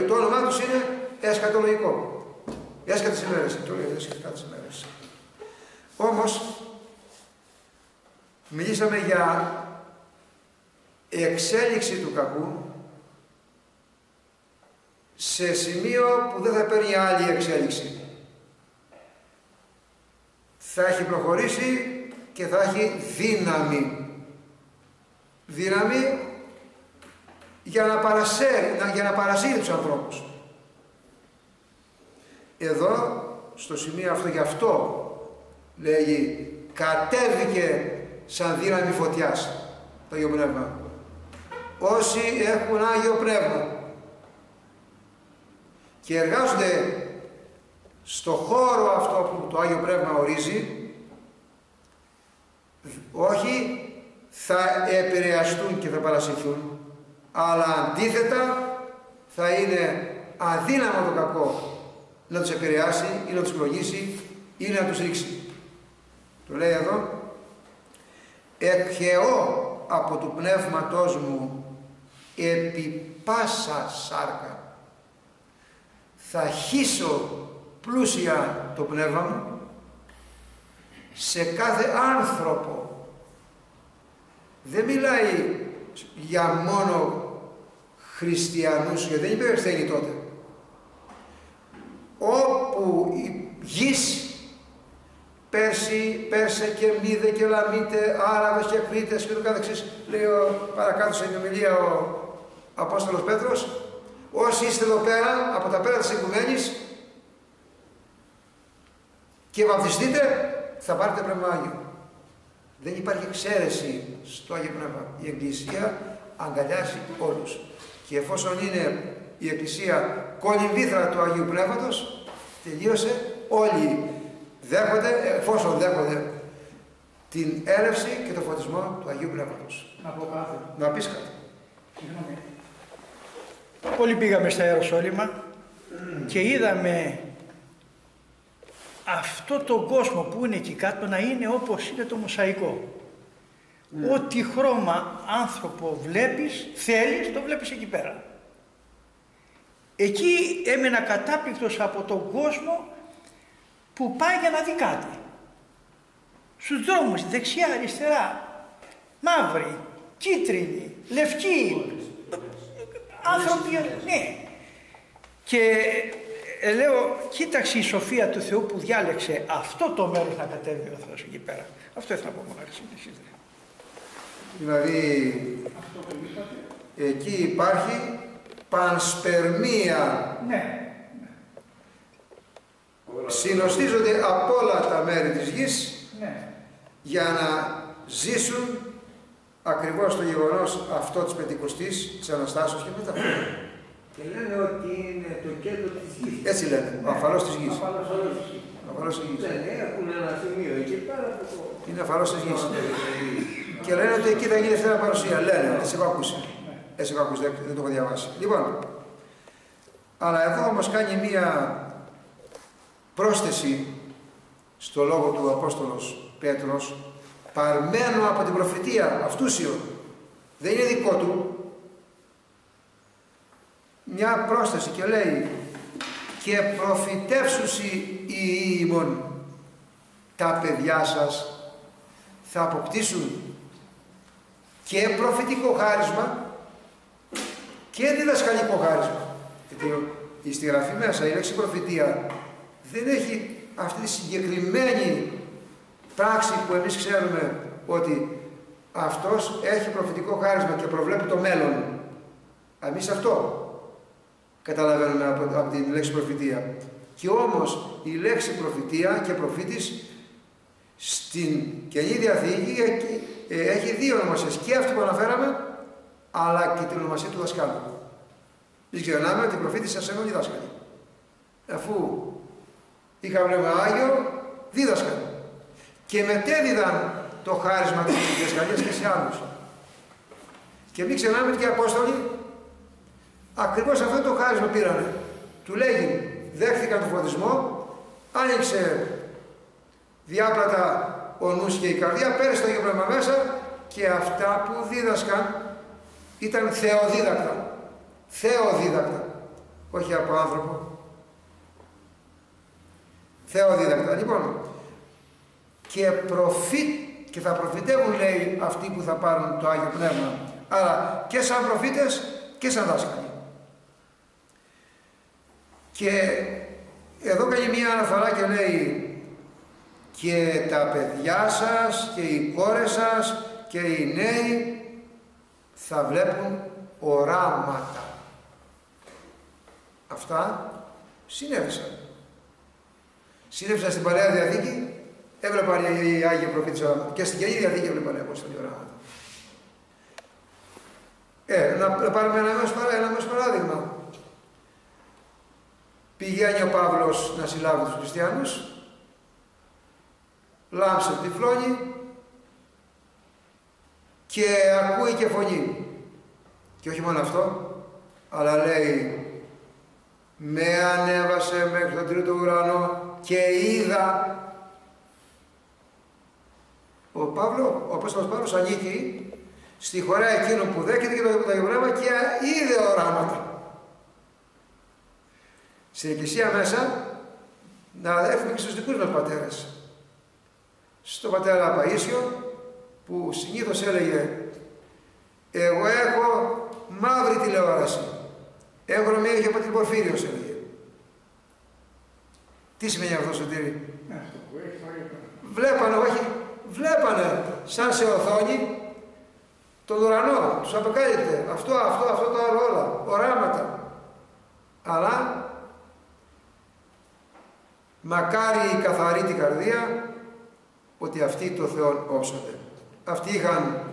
το όνομά τους είναι εσχατολογικό. Έσκατες ημέρες, το λέω, έσκατες ημέρες. Όμως, μιλήσαμε για εξέλιξη του κακού σε σημείο που δεν θα παίρνει άλλη εξέλιξη. Θα έχει προχωρήσει και θα έχει δύναμη. Δύναμη για να, παρασέρει, να- για να παρασύρει τους ανθρώπους. Εδώ, στο σημείο αυτό, γι' αυτό λέγει κατέβηκε σαν δύναμη φωτιάς το Άγιο Πνεύμα. Όσοι έχουν Άγιο Πνεύμα και εργάζονται στο χώρο αυτό που το Άγιο Πνεύμα ορίζει, όχι θα επηρεαστούν και θα παρασυρθούν, αλλά αντίθετα θα είναι αδύναμο το κακό να τους επηρεάσει ή να τους πλογίσει ή να τους ρίξει. Το λέει εδώ, εκχαιώ από του πνεύματός μου επί πάσα σάρκα. Θα χύσω πλούσια το πνεύμα μου σε κάθε άνθρωπο. Δεν μιλάει για μόνο χριστιανούς, γιατί δεν είπε χριστιανοί τότε. Όπου η γης Πέρσι, Πέρσε και Μίδε και Λαμίτε, Άραβες και Κρήτες και το καθεξής, λέει ο, παρακάτω στην ομιλία ο Απόστολος Πέτρος, όσοι είστε εδώ πέρα, από τα πέρα της Οικουμένης και βαπτιστείτε, θα πάρετε Πνεύμα Άγιο. Δεν υπάρχει εξαίρεση στο Άγιο Πνεύμα. Η Εκκλησία αγκαλιάζει όλους. Και εφόσον είναι η Εκκλησία κολυμβήθρα του Αγίου Πνεύματος, τελείωσε όλοι δέχονται, εφόσον δέχονται την έλευση και το φωτισμό του Αγίου Πνεύματος. Να πω κάτι. Να πεις κάτι. Συγγνώμη. Όλοι πήγαμε στα Ιεροσόλυμα και είδαμε αυτό τον κόσμο που είναι εκεί κάτω να είναι όπως είναι το μοσαϊκό. Ό,τι χρώμα άνθρωπο βλέπεις, θέλεις, το βλέπεις εκεί πέρα. Εκεί έμενα κατάπληκτος από τον κόσμο που πάει για να δει κάτι. Στους δρόμους, δεξιά, αριστερά, μαύροι, κίτρινοι, λευκοί, άνθρωποι, ναι. Και ε, λέω, κοίταξε η σοφία του Θεού που διάλεξε αυτό το μέρος να κατέβει ο Θεός εκεί πέρα. Αυτό ήθελα να πω μόνο συνεχίζετε. Δηλαδή, εκεί υπάρχει πανσπερμία. Ναι. Συνοστίζονται από όλα τα μέρη της γης Ναι. για να ζήσουν ακριβώς το γεγονός αυτό της Πεντηκοστής, της Αναστάσεως και μετά. Και λένε ότι είναι το κέντρο της γης. Έτσι λένε, ο αφαλός της γης. Αφαλώς όλος της γης. Ο αφαλός της γης. Δεν έχουν ένα σημείο εκεί πέρα που το... Είναι αφαλός της γης. Και λένε ότι εκεί θα γίνει δεύτερα παρουσία. Λένε, έτσι έχω ακούσει. Έτσι έχω ακούσει, δεν, δεν το έχω διαβάσει. Λοιπόν, αλλά εδώ όμως κάνει μία πρόσθεση στο λόγο του Απόστολος Πέτρος, παρμένο από την προφητεία, αυτούσιο. Δεν είναι δικό του. Μια πρόσθεση και λέει και προφητεύσουσι οι ημών τα παιδιά σας θα αποκτήσουν και προφητικό χάρισμα και διδασκαλικό χάρισμα. στη γραφή μέσα η λέξη προφητεία δεν έχει αυτή τη συγκεκριμένη πράξη που εμείς ξέρουμε ότι αυτός έχει προφητικό χάρισμα και προβλέπει το μέλλον. Εμείς αυτό καταλαβαίνουμε από, από την λέξη προφητεία. Και όμως η λέξη προφητεία και προφήτης στην Καινή Διαθήκη έχει δύο ονομασίες. Και αυτή που αναφέραμε, αλλά και την ονομασία του δασκάλου. Μην ξεχνάμε ότι οι προφήτες σας ενώνει δάσκαλοι. Αφού είχα πνεύμα Άγιο, δίδασκαν. Και μετέδιδαν το χάρισμα της διδασκαλίας και σε άλλους. Και μην ξεχνάμε ότι οι Απόστολοι ακριβώς αυτό το χάρισμα πήρανε. Του λέγει, δέχτηκαν τον φωτισμό, άνοιξε διάπλατα ο νους και η καρδιά, πέρασε το Πνεύμα μέσα και αυτά που δίδασκαν ήταν θεοδίδακτα. Θεοδίδακτα. Όχι από άνθρωπο. Θεοδίδακτα. Λοιπόν, και προφή, και θα προφητεύουν λέει αυτοί που θα πάρουν το Άγιο Πνεύμα. Άρα και σαν προφήτες και σαν δάσκαλοι. Και εδώ κάνει μία αναφορά και λέει και τα παιδιά σας και οι κόρες σας και οι νέοι θα βλέπουν οράματα. Αυτά συνέβησαν. Συνέβησαν στην Παλαιά Διαθήκη, έβλεπαν οι Άγιοι Προφήτες και στην Καινή Διαθήκη έβλεπαν οι Απόστολοι οράματα. Ε, να, να πάρουμε ένα ένα παράδειγμα. Πηγαίνει ο Παύλος να συλλάβει τους χριστιανούς, λάμψε τη φλόγη και ακούει και φωνή. Και όχι μόνο αυτό, αλλά λέει με ανέβασε μέχρι τον τρίτο ουρανό και είδα ο Παύλο, ο Απόστολος Παύλος ανήκει στη χώρα εκείνο που δέχεται και το Πνεύμα και είδε οράματα. Στην εκκλησία μέσα να έχουμε και στους δικούς μας πατέρες. Στον πατέρα Παΐσιο που συνήθως έλεγε εγώ έχω μαύρη τηλεόραση. Έχω μία είχε από την Πορφύριος έλεγε. Τι σημαίνει αυτό Σωτήρη; Βλέπανε, όχι, βλέπανε σαν σε οθόνη τον ουρανό, τους αποκάλυπτε. Αυτό, αυτό, αυτό το άλλο όλα, οράματα. Αλλά μακάρι η καθαρή την καρδία ότι αυτοί το Θεό όψονται. Αυτοί είχαν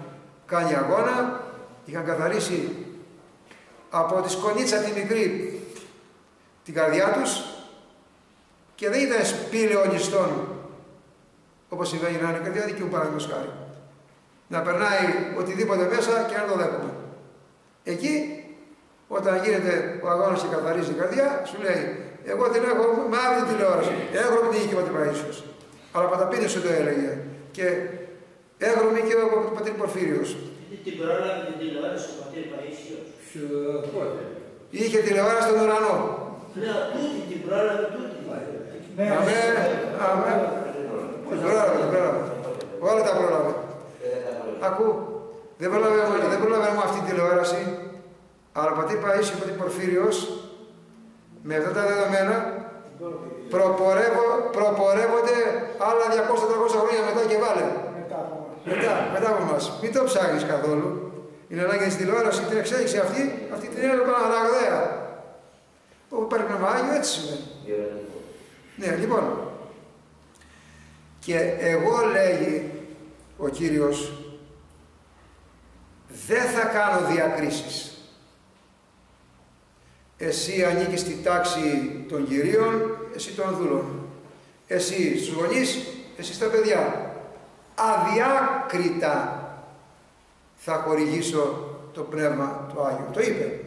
κάνει αγώνα, είχαν καθαρίσει από τη σκονίτσα τη μικρή την καρδιά τους και δεν ήταν σπήλαιο νηστών όπως συμβαίνει να είναι καρδιά δική μου παραδείγματος χάρη. Να περνάει οτιδήποτε μέσα και να το δέχομαι. Εκεί όταν γίνεται ο αγώνας και καθαρίζει η καρδιά σου λέει εγώ την έχω μαύρη τηλεόραση. Έχω την είχε ο Πατήρ Αλλά παταπίνε σου το έλεγε. Και έγρωμη και ο πατήρ Πορφύριος. Την πρόλαβε την τηλεόραση ο πατήρ Παΐσιος. Είχε τηλεόραση στον ουρανό. Λέω τούτη την πρόλαβε τούτη. Αμέ, αμέ. Την πρόλαβε, την πρόλαβε. Όλα τα πρόλαβε. Ακού, δεν πρόλαβε, δεν πρόλαβε με αυτή τη τηλεόραση, αλλά ο πατήρ Παΐσιος, ο πατήρ Πορφύριος, με αυτά τα δεδομένα προπορεύονται άλλα 200-300 χρόνια μετά και βάλε. Μετά, μετά από εμάς. Μην το ψάχνεις καθόλου. Είναι ανάγκη στην τηλεόραση, την εξέλιξη αυτή, αυτή την έργα αναγδέα. Όπου υπάρχει πνεύμα Άγιο, έτσι σημαίνει. Ναι, λοιπόν. Και εγώ λέγει ο Κύριος, δεν θα κάνω διακρίσεις. Εσύ ανήκεις στη τάξη των κυρίων, εσύ των δούλων. Εσύ στους γονείς, εσύ στα παιδιά. Αδιάκριτα θα χορηγήσω το Πνεύμα του Άγιο. Το είπε.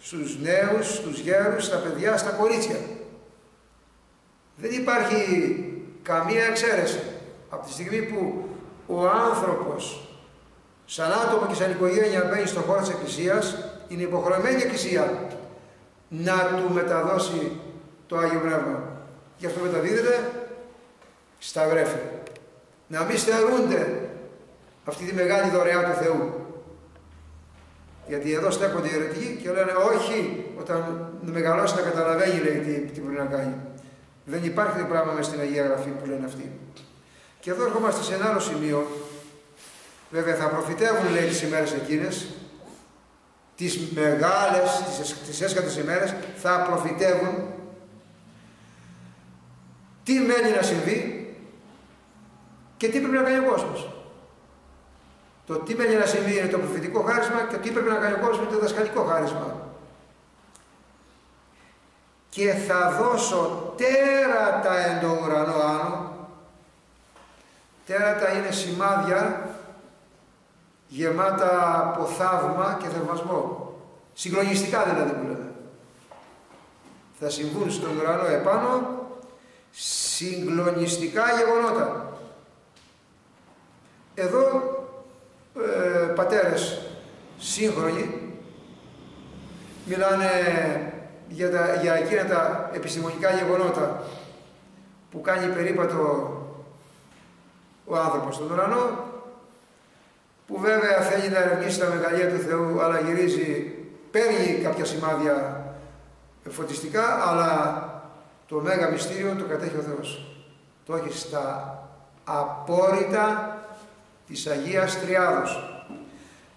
Στους νέους, στους γέρους, στα παιδιά, στα κορίτσια. Δεν υπάρχει καμία εξαίρεση. Από τη στιγμή που ο άνθρωπος σαν άτομο και σαν οικογένεια μπαίνει στον χώρο της Εκκλησίας, είναι υποχρεωμένη η Εκκλησία να του μεταδώσει το Άγιο Πνεύμα. Γι' αυτό μεταδίδεται στα βρέφη. Να μην στερούνται αυτή τη μεγάλη δωρεά του Θεού. Γιατί εδώ στέκονται οι αιρετικοί και λένε όχι, όταν μεγαλώσει να καταλαβαίνει λέει τι, τι πρέπει να κάνει. Δεν υπάρχει τέτοιο πράγμα μέσα στην Αγία Γραφή που λένε αυτοί. Και εδώ ερχόμαστε σε ένα άλλο σημείο. Βέβαια θα προφητεύουν λέει τις ημέρες εκείνες, τις μεγάλες, τις, τις έσκατες ημέρες, θα προφητεύουν τι μένει να συμβεί και τι πρέπει να κάνει ο κόσμος. Το τι μένει να συμβεί είναι το προφητικό χάρισμα και τι πρέπει να κάνει ο κόσμος είναι το δασκαλικό χάρισμα. Και θα δώσω τέρατα εν το ουρανό άνω. Τέρατα είναι σημάδια γεμάτα από θαύμα και θαυμασμό. Συγκλονιστικά δηλαδή που λέμε. Θα συμβούν στον ουρανό επάνω συγκλονιστικά γεγονότα. Εδώ ε, πατέρες σύγχρονοι μιλάνε για, τα, για εκείνα τα επιστημονικά γεγονότα που κάνει περίπατο ο άνθρωπος στον ουρανό που βέβαια θέλει να ερευνήσει τα μεγαλεία του Θεού αλλά γυρίζει, παίρνει κάποια σημάδια φωτιστικά αλλά το μέγα μυστήριο το κατέχει ο Θεός. Το έχει στα απόρριτα της Αγίας Τριάδος.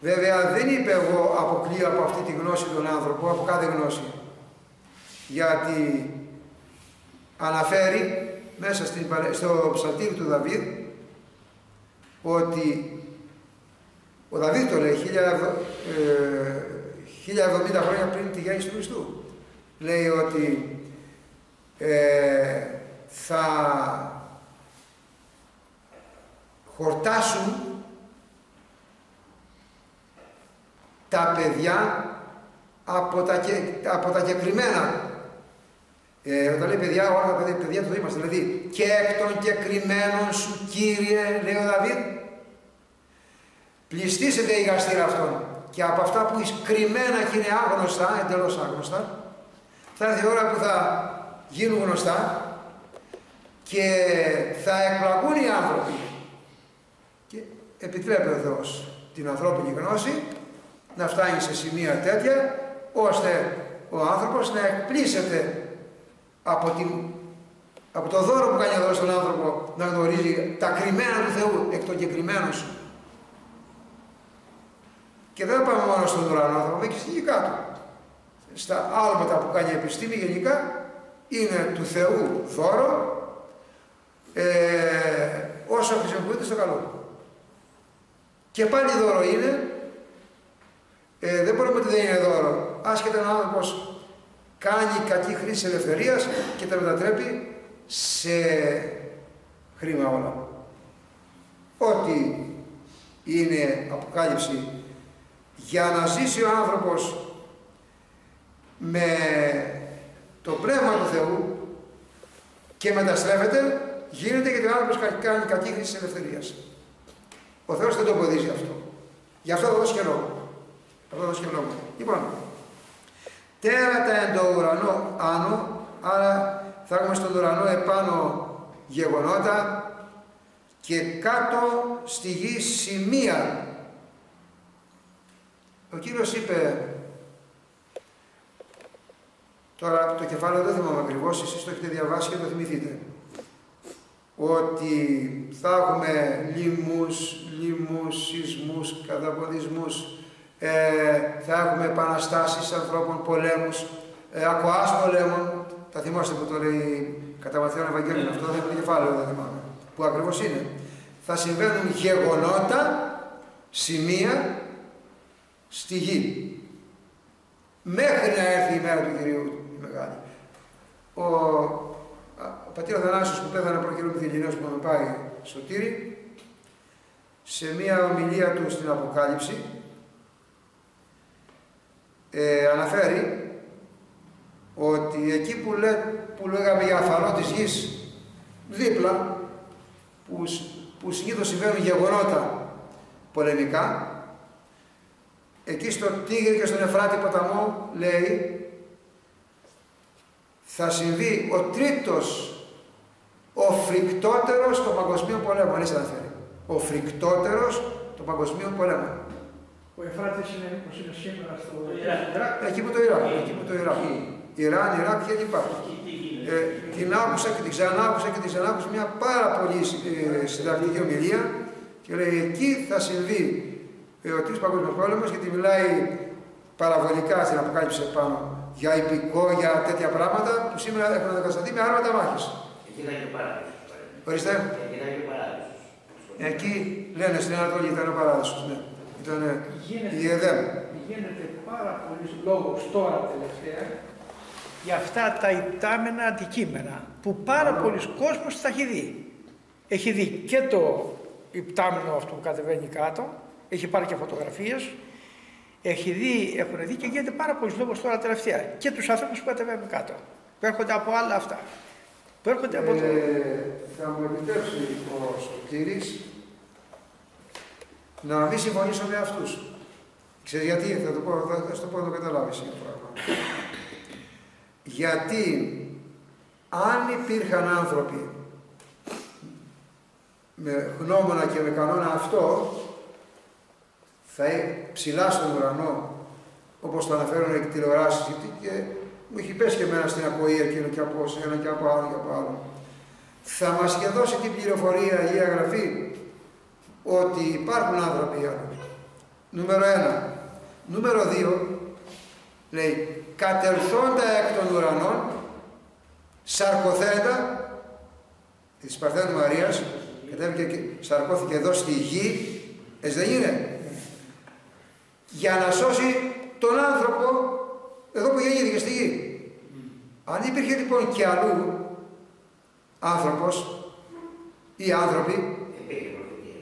Βέβαια δεν είπε εγώ αποκλείω από αυτή τη γνώση τον άνθρωπο, από κάθε γνώση. Γιατί αναφέρει μέσα στην, στο ψαλτήρι του Δαβίδ ότι ο Δαβίδ το λέει 1070 ε, χρόνια πριν τη γέννηση του Χριστού. Λέει ότι ε, θα χορτάσουν τα παιδιά από τα, από τα κεκριμένα. Ε, όταν λέει παιδιά, όλα τα παιδιά, παιδιά το είμαστε. Δηλαδή, και εκ των κεκριμένων σου, Κύριε, λέει ο Δαβίδ, πληστήσετε η γαστήρα αυτών. Και από αυτά που κρυμμένα και είναι άγνωστα, εντελώς άγνωστα, θα έρθει η ώρα που θα γίνουν γνωστά και θα εκπλαγούν οι άνθρωποι. Και επιτρέπει ο Θεός την ανθρώπινη γνώση να φτάνει σε σημεία τέτοια ώστε ο άνθρωπος να εκπλήσεται από, την, από το δώρο που κάνει εδώ στον άνθρωπο να γνωρίζει τα κρυμμένα του Θεού εκ των κεκριμένων σου. Και δεν πάμε μόνο στον ουρανό, θα πάμε και στη γη κάτω. Στα άλματα που κάνει η επιστήμη γενικά είναι του Θεού δώρο ε, όσο χρησιμοποιείται στο καλό. Και πάλι δώρο είναι, ε, δεν μπορούμε ότι δεν είναι δώρο. Άσχετα ο άνθρωπος κάνει κακή χρήση ελευθερίας και τα μετατρέπει σε χρήμα όλα. Ό,τι είναι αποκάλυψη για να ζήσει ο άνθρωπος με το Πνεύμα του Θεού και μεταστρέφεται, γίνεται γιατί ο άνθρωπος κάνει κακή χρήση της ελευθερίας. Ο Θεός δεν το εμποδίζει αυτό. Γι' αυτό θα δώσει και λόγο. Θα δώσει και λόγο. Λοιπόν, τέρατα εν το ουρανό άνω, άρα θα έχουμε στον ουρανό επάνω γεγονότα και κάτω στη γη σημεία. Ο Κύριος είπε Τώρα το κεφάλαιο δεν θυμάμαι ακριβώς, εσείς το έχετε διαβάσει και το θυμηθείτε. Ότι θα έχουμε λοιμούς, λοιμούς, σεισμούς, καταποδισμούς, ε, θα έχουμε επαναστάσεις ανθρώπων, πολέμους, ε, ακοάς πολέμων, τα θυμάστε που το λέει κατά Μαθαίων Ευαγγέλιο, αυτό δεν είναι το κεφάλαιο, δεν θυμάμαι, που ακριβώς είναι. Θα συμβαίνουν γεγονότα, σημεία, στη γη. Μέχρι να έρθει η μέρα του Κυρίου μεγάλη. Ο, ο πατήρ Αθανάσιος που πέθανε προκειμένου Μυθυλινέως που με πάει στο Τύρι, σε μία ομιλία του στην Αποκάλυψη, ε, αναφέρει ότι εκεί που, λέ, που λέγαμε για αφανό της γης, δίπλα, που, που συνήθως συμβαίνουν γεγονότα πολεμικά, εκεί στο Τίγρη και στον Εφράτη ποταμό λέει θα συμβεί ο τρίτος, ο φρικτότερος των παγκοσμίων πολέμων. Έτσι αναφέρει. Ο φρικτότερος των παγκοσμίων πολέμων. Ο Εφράτης είναι όπως είναι σήμερα στο Ιράκ. Ιράκ. Εκεί που το Ιράκ, εκεί που το Ιράκ. Ιράν, Ιράκ και λοιπά. Εκεί τι γίνεται. Ε, την άκουσα και την ξανάκουσα και την ξανάκουσα μια πάρα πολύ ε, συντακτική ομιλία και λέει εκεί θα συμβεί ε, ο τρεις παγκόσμιος πόλεμος γιατί μιλάει παραβολικά στην αποκάλυψη επάνω για υπηκό, για τέτοια πράγματα που σήμερα έχουν αντικατασταθεί με άρματα μάχης. Εκεί ήταν και ο παράδεισος. Ορίστε. Εκεί ήταν και ο παράδεισος. Εκεί λένε στην Ανατολή ήταν ο παράδεισος. Ναι. Ήταν ε, Γίνεται, η ΕΔΕΜ. γίνεται πάρα πολλής λόγος τώρα τελευταία για αυτά τα υπτάμενα αντικείμενα που πάρα πολλοί κόσμος τα έχει δει. Έχει δει και το υπτάμενο αυτό που κατεβαίνει κάτω, έχει πάρει και φωτογραφίες, έχει δει, έχουν δει και γίνεται πάρα πολλοί λόγος τώρα τελευταία και τους ανθρώπους που κατεβαίνουν κάτω, που έρχονται από άλλα αυτά, που έρχονται από το... Ε, θα μου επιτρέψει ο Σωτήρης να μην συμφωνήσω με αυτούς. Ξέρεις γιατί, θα το πω, θα, θα σου το πω να το καταλάβεις είναι το πράγμα. Γιατί αν υπήρχαν άνθρωποι με γνώμονα και με κανόνα αυτό, θα ε- ψηλά στον ουρανό, όπως το αναφέρουν οι τηλεοράσεις, γιατί και μου έχει πέσει και εμένα στην ακοή εκείνο και από σένα και από άλλο και από άλλο. Θα μας είχε δώσει την πληροφορία η Αγία Γραφή ότι υπάρχουν άνθρωποι άνθρωποι. Νούμερο ένα. Νούμερο δύο, λέει, κατελθόντα εκ των ουρανών, σαρκοθέντα, της Παρθένου Μαρίας, κατέβηκε και σαρκώθηκε εδώ στη γη, έτσι δεν είναι, για να σώσει τον άνθρωπο εδώ που γεννήθηκε στη γη. Αν υπήρχε λοιπόν κι αλλού άνθρωπος ή άνθρωποι, Υπήρχε προφητεία.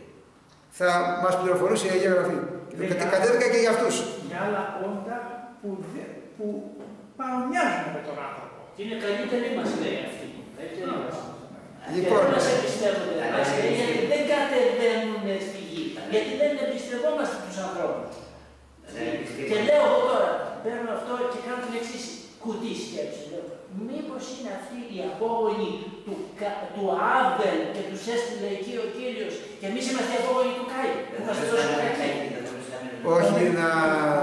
θα μας πληροφορούσε η Αγία Γραφή. Ναι. Και κατέβηκα και για αυτούς. για άλλα όντα που, δε- που παρομοιάζουν με τον άνθρωπο. Και είναι καλύτεροι μας λέει αυτοί. Καλύτεροι μας. Λοιπόν. Και δεν μας εμπιστεύονται. Αλλά Μας λέει, είναι- γιατί δεν κατεβαίνουν στη γη. Γιατί δεν εμπιστευόμαστε τους ανθρώπους. Ναι, πιστεύω. Και λέω εγώ τώρα, παίρνω αυτό και κάνω την εξής κουτί σκέψη. Λέω, μήπως είναι αυτοί οι απόγονοι του, Κα- του Άβελ και τους έστειλε εκεί ο Κύριος και εμείς είμαστε οι απόγονοι του Κάι. Που Δεν θα είμαστε σας τόσο κάνουμε κακοί. κάτι, δεν θα σας κάνουμε Όχι να...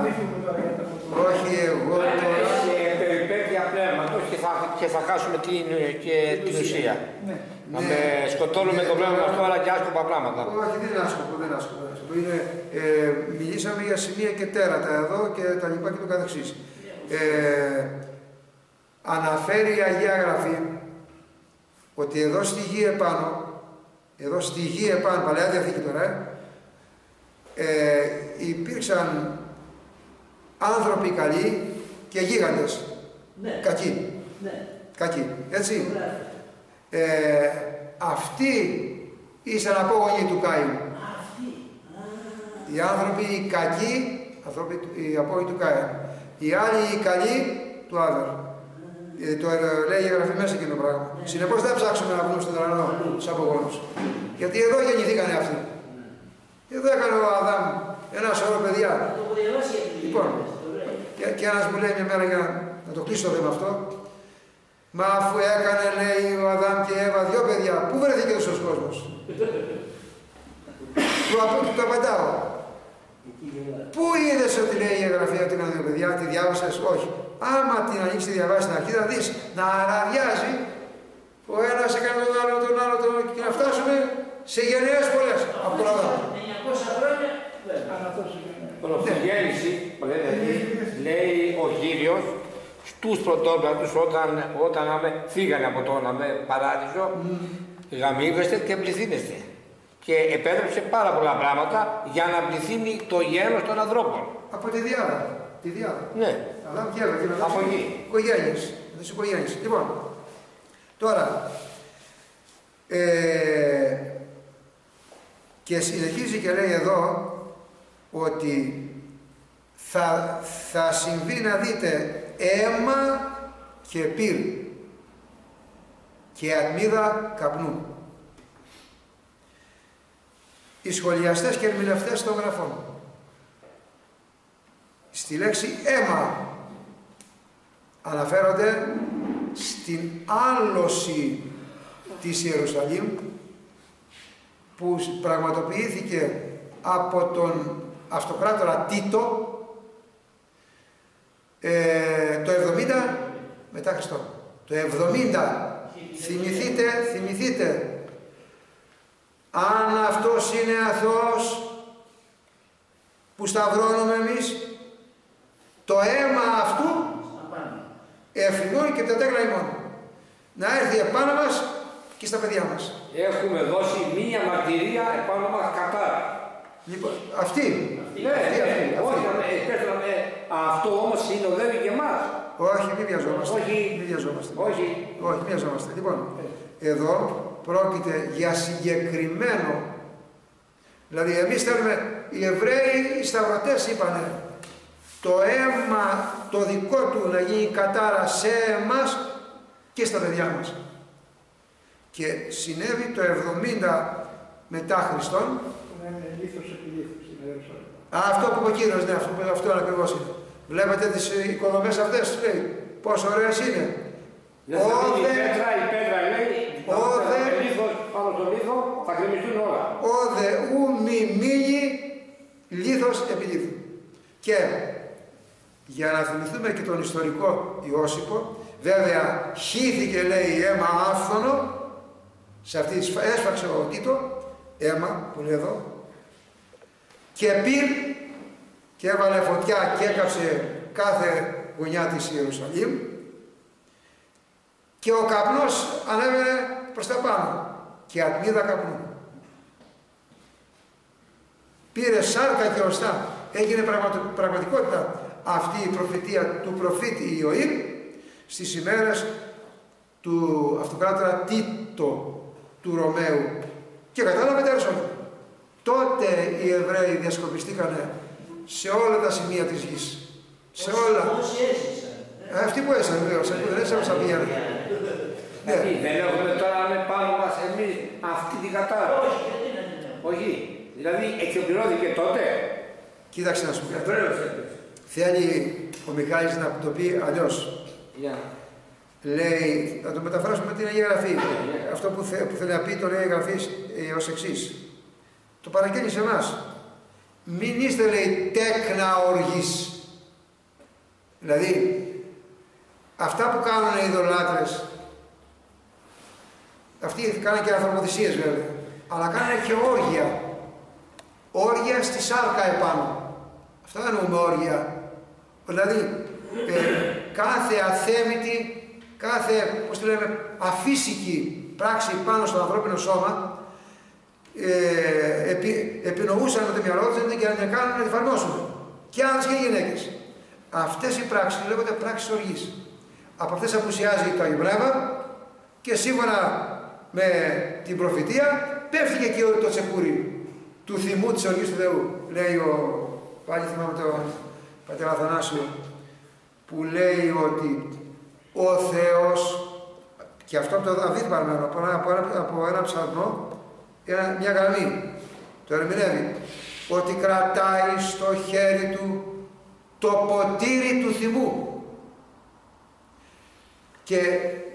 Μην φύγουμε τώρα για τα φωτογραφία. Όχι εγώ τώρα... σε περιπέτεια πνεύματος και θα, και θα χάσουμε την, και την ουσία. Ναι. Να Ναι. με σκοτώνουμε το πνεύμα μας τώρα και άσκοπα πράγματα. Όχι, δεν είναι άσκοπο, δεν είναι άσκοπο. δεν είναι άσκοπο. Είναι, ε, μιλήσαμε για σημεία και τέρατα εδώ και τα λοιπά και το καθεξής. Ε, αναφέρει η Αγία Γραφή ότι εδώ στη γη επάνω, εδώ στη γη επάνω, Παλαιά Διαθήκη τώρα, ε, ε, υπήρξαν άνθρωποι καλοί και γίγαντες. Ναι, Κακοί. ναι. Κακοί. Έτσι. Γράφει. Ε, αυτοί ήσαν απόγονοι του Κάιν. Αυτοί. Α, Οι άνθρωποι οι κακοί, άνθρωποι, του- οι απόγονοι του Κάιν. Οι άλλοι οι καλοί του Άβερ. Ε, το ε, λέει η γραφή μέσα εκείνο το πράγμα. Συνεπώς δεν ψάξουμε να βρούμε στον ουρανό τους απογόνους. Γιατί εδώ γεννηθήκανε αυτοί. Εδώ έκανε ο Αδάμ ένα σωρό παιδιά. Θα το έχω διαβάσει για την Λοιπόν. γη, το λέει. Και, και ένας μου λέει μια μέρα για να το κλείσω το θέμα αυτό. Μα αφού έκανε, λέει ο Αδάμ και η Εύα δυο παιδιά, πού βρέθηκε ο κόσμος; του, απ- του το απαντάω. Πού είδες ότι λέει η εγγραφή ότι είναι δύο παιδιά, τη διάβασες, όχι. Άμα την ανοίξεις τη διαβάσει στην αρχή, θα δεις να αραδιάζει ο ένας έκανε τον άλλο, τον άλλο, τον άλλο και να φτάσουμε σε γενναίες πολλές από τον Αδάμ. 900 χρόνια, βέβαια. Ανατός είναι. Προφυγέννηση, δηλαδή, λέει ο Κύριος στους πρωτόπλατους όταν, όταν άμε, φύγανε από τον άμε, παράδεισο, γαμίγεστε και πληθύνεστε. Και επέτρεψε πάρα πολλά πράγματα για να πληθύνει το γένος των ανθρώπων. Από τη διάδα. Τη διάδα. Ναι, Αδάμ και Εύα. και μετά Από τις εκεί. Οικογένειες. Τι οικογένειες. Λοιπόν, τώρα, ε, και συνεχίζει και λέει εδώ ότι θα, θα συμβεί να δείτε αίμα και πυρ και ατμίδα καπνού. Οι σχολιαστές και ερμηνευτές των γραφών. Στη λέξη αίμα αναφέρονται στην άλωση της Ιερουσαλήμ που πραγματοποιήθηκε από τον αυτοκράτορα Τίτο ε, το 70 μετά Χριστό. Το 70 θυμηθείτε, θυμηθείτε αν αυτός είναι αθώος που σταυρώνουμε εμείς το αίμα αυτού ευθυνών και τα τέκνα ημών να έρθει επάνω μας και στα παιδιά μας. Έχουμε δώσει μία μαρτυρία επάνω μας κατά. Λοιπόν, αυτή. Ναι, αυτή, ναι, αυτή, όχι, αυτή. ε, πέθαμε, ε, αυτό όμως συνοδεύει και εμάς. Όχι, μην βιαζόμαστε. Όχι. Μην βιαζόμαστε. Όχι. Όχι, μην βιαζόμαστε. Λοιπόν, εδώ πρόκειται για συγκεκριμένο. Δηλαδή, εμείς θέλουμε, οι Εβραίοι, οι Σταυρωτές είπανε, το αίμα το δικό του να γίνει κατάρα σε εμάς και στα παιδιά μας. Και συνέβη το 70 μετά Χριστόν, Να είναι λίθος επί λίθος στην Ιερουσαλήμ. Α, αυτό που είπε ο κύριος, ναι, αυτό, που- αυτό ακριβώς είναι. Βλέπετε τις ε, οικοδομές αυτές, λέει, πόσο ωραίες είναι. Δεν θα μείνει η Όδε, πέτρα, η πέτρα λέει, Όδε. το λίθο, πάνω στο λίθο θα κρεμιστούν όλα. όδε ου μη μείνει λίθος επί λίθου. Και για να θυμηθούμε και τον ιστορικό Ιώσυπο, βέβαια χύθηκε λέει αίμα άφθονο, σε αυτή τη σφα- έσφαξε ο Τίτο, αίμα που λέει εδώ, και πήρ και έβαλε φωτιά και έκαψε κάθε γωνιά της Ιερουσαλήμ και ο καπνός ανέβαινε προς τα πάνω και ατμίδα καπνού. Πήρε σάρκα και οστά. Έγινε πραγματο- πραγματικότητα αυτή η προφητεία του προφήτη Ιωήλ στις ημέρες του αυτοκράτορα Τίτο του Ρωμαίου και κατάλαβε τέλος Τότε οι Εβραίοι διασκοπιστήκανε σε όλα τα σημεία της γης. Σε όλα. Όσοι έζησαν. Ε, Αυτοί που έσαν βεβαίως, αυτοί που δεν έσαν στα πήγαινε. Ναι. Γιατί δεν έχουμε τώρα με πάνω μας εμείς αυτή την κατάρα. Όχι, γιατί να την έχουμε. Όχι. Δηλαδή εξοπληρώθηκε τότε. Κοίταξε να σου πω. Εβραίος έπαιζε. Θέλει ο Μιχάλης να το πει αλλιώς. Για. Λέει, θα το μεταφράσουμε με την Αγία Γραφή. Αυτό που, θε, που θέλει να πει το λέει η Γραφή ε, ως εξής. Το παραγγέλνει σε εμάς. Μην είστε λέει τέκνα οργής. Δηλαδή, αυτά που κάνουν οι ειδωλάτρες, αυτοί κάνουν και ανθρωποθυσίες βέβαια, αλλά κάνουν και όργια. Όργια στη σάρκα επάνω. Αυτά εννοούμε όργια. Δηλαδή, ε, κάθε αθέμητη, κάθε, πώς το λέμε, αφύσικη πράξη πάνω στο ανθρώπινο σώμα, ε, επι, επινοούσαν με το μυαλό τους και να την κάνουν να την εφαρμόσουν. Και άνδρες και γυναίκες. Αυτές οι πράξεις λέγονται πράξεις οργής. Από αυτές απουσιάζει το Άγιο Πνεύμα και σύμφωνα με την προφητεία πέφτει και εκεί το τσεκούρι του θυμού της οργής του Θεού. Λέει ο, πάλι θυμάμαι τον πατέρα Αθανάσιο, που λέει ότι ο Θεός, και αυτό από το Δαβίδ παρμένο, από ένα, από ένα, από ένα ψαλμό, ένα, μια γραμμή, το ερμηνεύει, ότι κρατάει στο χέρι του το ποτήρι του θυμού. Και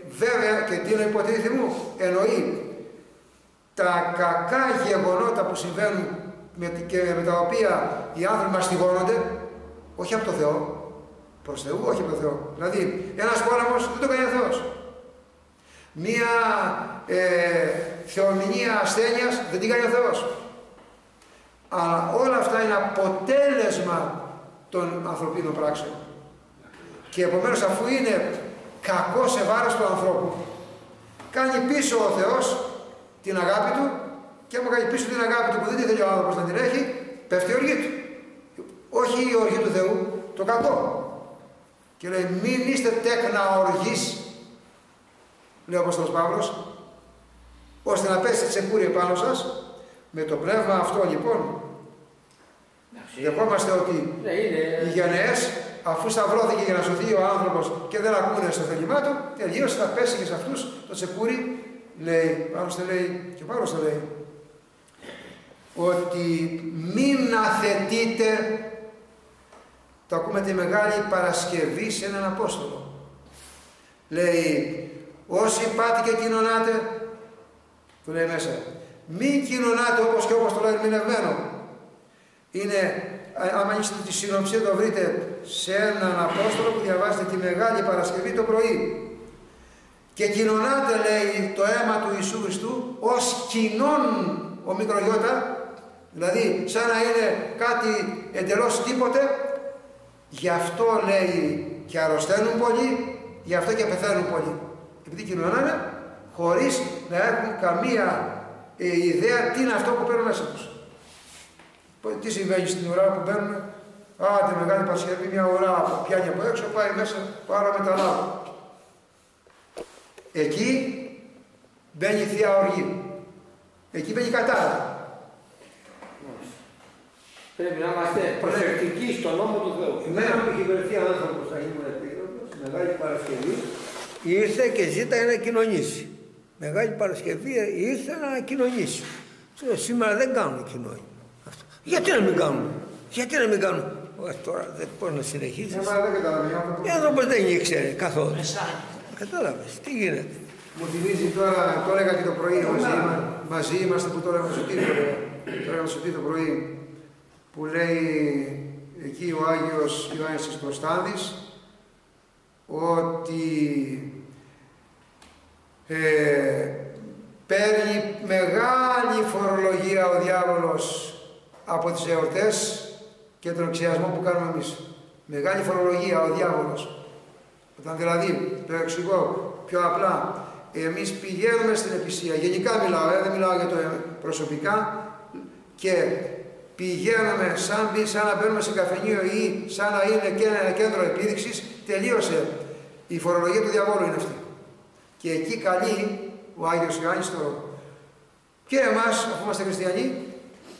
βέβαια, και τι είναι η ποτήρι θυμού, εννοεί τα κακά γεγονότα που συμβαίνουν με, και με τα οποία οι άνθρωποι μαστιγώνονται, όχι από το Θεό, προς Θεού, όχι από το Θεό. Δηλαδή, ένας πόλεμος δεν το κάνει ο Θεός. Μία ε, θεομηνία ασθένειας δεν την κάνει ο Θεός. Αλλά όλα αυτά είναι αποτέλεσμα των ανθρωπίνων πράξεων. Και επομένως αφού είναι κακό σε βάρος του ανθρώπου, κάνει πίσω ο Θεός την αγάπη του και άμα κάνει πίσω την αγάπη του που δεν τη θέλει ο άνθρωπος να την έχει, πέφτει η οργή του. Όχι η οργή του Θεού, το κακό. Και λέει μην είστε τέκνα οργής, λέει ο Απόστολος Παύλος, ώστε να πέσει τσεκούρι επάνω σας, με το πνεύμα αυτό λοιπόν, δεχόμαστε ότι Ναι, είναι. οι γενναίες, αφού σταυρώθηκε για να σωθεί ο άνθρωπος και δεν ακούνε στο θέλημά του, τελείως θα πέσει και σε αυτούς το τσεκούρι, λέει, πάνω στο λέει, και πάνω στο λέει, ότι μην αθετείτε, το ακούμε τη Μεγάλη Παρασκευή σε έναν Απόστολο. Λέει, όσοι πάτε και κοινωνάτε, του λέει μέσα, μην κοινωνάτε όπως και όπως το λέει ερμηνευμένος. Είναι α- άμα είστε τη συνοψία το βρείτε σε έναν Απόστολο που διαβάζετε τη Μεγάλη Παρασκευή το πρωί. Και κοινωνάτε λέει το αίμα του Ιησού Χριστού ως κοινών ο μικρογιώτα, δηλαδή σαν να είναι κάτι εντελώς τίποτε, γι' αυτό λέει και αρρωσταίνουν πολλοί, γι' αυτό και πεθαίνουν πολλοί. Επειδή κοινωνάνε χωρίς να έχουν καμία ε, ιδέα τι είναι αυτό που παίρνουν μέσα τους. Πο- Τι συμβαίνει στην ουρά που μπαίνουν, Α, τη μεγάλη Παρασκευή, μια ουρά που πιάνει από έξω, πάει μέσα, πάρα μεταλάβω. Εκεί μπαίνει η Θεία Οργή. Εκεί μπαίνει η κατάρα. Πρέπει να είμαστε προσεκτικοί στον νόμο του Θεού. Εμένα μου είχε βρεθεί άνθρωπος να ήμουν επίτροπο, Μεγάλη Παρασκευή, ήρθε και ζήταγε να κοινωνήσει. Μεγάλη Παρασκευή ήρθε να κοινωνήσει. Του λέω, σήμερα δεν κάνουν κοινώνει. Αυτό. Γιατί να μην κάνουν, γιατί να μην κάνουν; Ε, τώρα δεν μπορεί να συνεχίσει. Ε, μα δεν καταλαβαίνω. Ο άνθρωπο δεν ήξερε καθόλου. Μεσάνυχτα. Κατάλαβες τι γίνεται; Μου θυμίζει τώρα, το έλεγα και το πρωί μαζί, είμα- μαζί είμαστε που τώρα μας το τώρα μας το πρωί που λέει εκεί ο Άγιος Ιωάννης της Προστάδης ότι ε, παίρνει μεγάλη φορολογία ο διάβολος από τις εορτές και τον εξιασμό που κάνουμε εμείς. Μεγάλη φορολογία ο διάβολος. Όταν δηλαδή, το εξηγώ πιο απλά, εμείς πηγαίνουμε στην εκκλησία, γενικά μιλάω, ε, δεν μιλάω για το προσωπικά, και πηγαίνουμε σαν, μπει- σαν να μπαίνουμε σε καφενείο ή σαν να είναι και ένα κέντρο επίδειξης, τελείωσε. Η φορολογία του διαβόλου είναι αυτή. Και εκεί καλεί ο Άγιος Ιωάννης το και εμάς, αφού είμαστε χριστιανοί,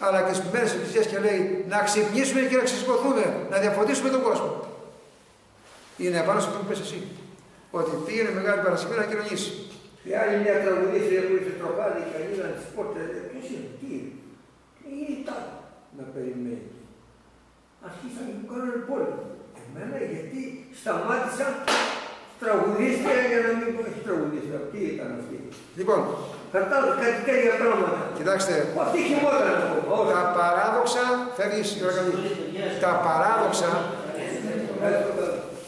αλλά και στις μέρες της Εκκλησίας και λέει να ξυπνήσουμε και να ξεσηκωθούμε, να διαφωτίσουμε τον κόσμο. Είναι επάνω σε αυτό που πες εσύ. Ότι πήγαινε Μεγάλη Παρασκευή να κοινωνήσει. Και άλλη μια τραγουδίστρια που είχε τροπάδι και ανοίγαν τις πόρτες, λέει, ποιος είναι, τι είναι; Είναι η τάδε να περιμένει. Αρχίσαν και μου κάνουν πόλεμο. Εμένα γιατί σταμάτησαν τραγουδίστρια για να μην πω όχι τραγουδίστρια. Τι ήταν αυτή; Λοιπόν, Κατάλαβα κάτι τέτοια πράγματα. κοιτάξτε, Αυτή χειμώνα να πω. Όλα. τα παράδοξα, φεύγεις Γιώργο, τα παράδοξα,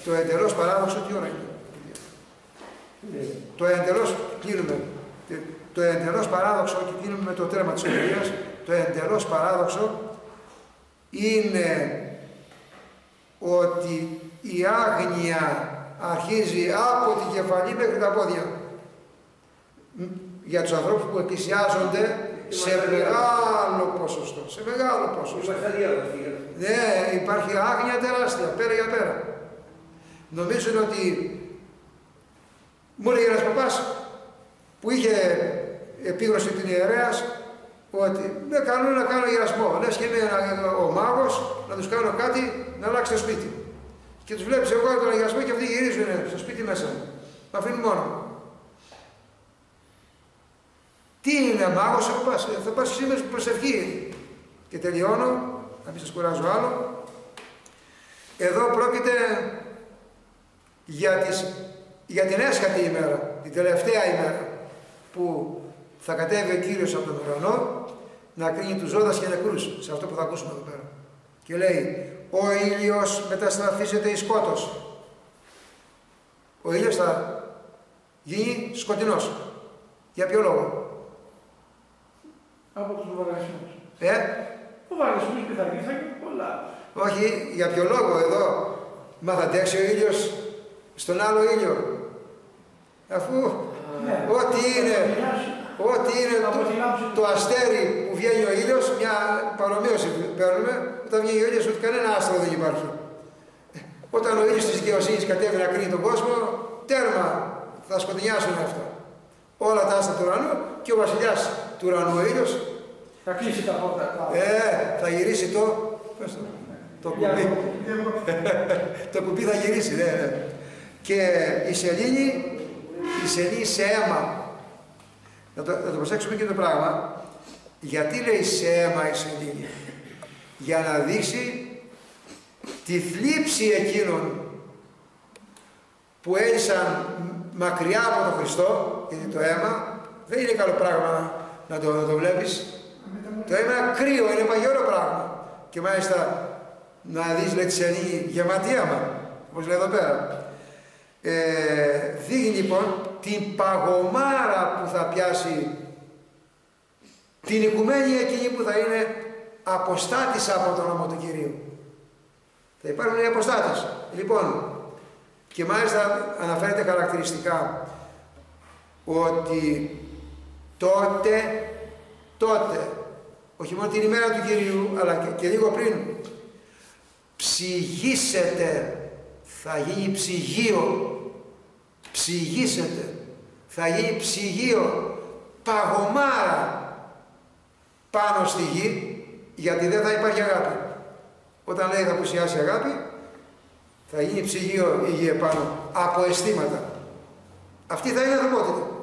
το εντελώς παράδοξο τι ώρα είναι; Το εντελώς, κλείνουμε, το εντελώς παράδοξο και κλείνουμε με το τέρμα της ομιλίας, το εντελώς παράδοξο είναι ότι η άγνοια αρχίζει από την κεφαλή μέχρι τα πόδια. Μ, Για τους ανθρώπους που εκκλησιάζονται σε μεγάλο ποσοστό, σε μεγάλο ποσοστό. Είμαστε αδιάβαστοι για αυτό. Ναι, υπάρχει άγνοια τεράστια, πέρα για πέρα. Νομίζουν ότι μου έλεγε ένας παπάς που είχε επίγνωση την ιερέας ότι με καλούν να κάνω γερασμό. Λες και είμαι ένα- ο μάγος να τους κάνω κάτι να αλλάξει το σπίτι. Και τους βλέπεις εγώ τον αγιασμό και αυτοί γυρίζουν στο σπίτι μέσα μου. Με αφήνουν μόνο μου. Τι είναι μάγος, θα πας, θα πας σήμερα προσευχή. Και τελειώνω, να μην σας κουράζω άλλο. Εδώ πρόκειται για, τις, για την έσχατη ημέρα, την τελευταία ημέρα, που θα κατέβει ο Κύριος από τον ουρανό να κρίνει τους ζώντας και νεκρούς, σε αυτό που θα ακούσουμε εδώ πέρα. Και λέει, ο ήλιος μεταστραφίζεται εις σκότος. Ο ήλιος θα γίνει σκοτεινός. Για ποιο λόγο; Από τους λογαριασμούς. Ε, Ο λογαριασμός που θα βγει θα γίνει πολλά. όχι, για ποιο λόγο εδώ. Μα θα αντέξει ο ήλιος στον άλλο ήλιο. Αφού Ναι. ό,τι είναι, ό,τι είναι Θα το, αποθυλάψει. το αστέρι που βγαίνει ο ήλιος, μια παρομοίωση παίρνουμε, όταν βγαίνει ο ήλιος ότι κανένα άστρο δεν υπάρχει. Όταν ο ήλιος της δικαιοσύνης κατέβει να κρίνει τον κόσμο, τέρμα θα σκοτεινιάσουν αυτά. Όλα τα άστρα του ουρανού και ο βασιλιάς του ουρανού ο ήλιος Θα κλείσει τα πόρτα. τα- ε, θα γυρίσει το. πες το, το Για- κουμπί. <laughs> το κουμπί θα γυρίσει, ναι, ναι. Και η σελήνη, η σελήνη σε αίμα. Να το, να το προσέξουμε και το πράγμα. Γιατί λέει σε αίμα η σελήνη; Για να δείξει τη θλίψη εκείνων που έλυσαν μακριά από τον Χριστό, γιατί το αίμα δεν είναι καλό πράγμα να το, να το βλέπεις. Το αίμα είναι κρύο, είναι παγιόρο πράγμα. Και μάλιστα να δεις λέει της σελήνη γεματή άμα, όπως λέει εδώ πέρα. Ε, δείχνει λοιπόν την παγωμάρα που θα πιάσει την οικουμένη εκείνη που θα είναι αποστάτης από τον νόμο του Κυρίου. Θα υπάρχουν οι αποστάτες. Λοιπόν, και μάλιστα αναφέρεται χαρακτηριστικά ότι τότε, τότε, όχι μόνο την ημέρα του Κυρίου, αλλά και, και λίγο πριν, ψυγίσετε, θα γίνει ψυγείο, ψυγίσετε, θα γίνει ψυγείο, παγωμάρα πάνω στη γη, γιατί δεν θα υπάρχει αγάπη. Όταν λέει θα πουσιάσει αγάπη, θα γίνει ψυγείο η γη επάνω από αισθήματα. Αυτή θα είναι ανθρωπότητα.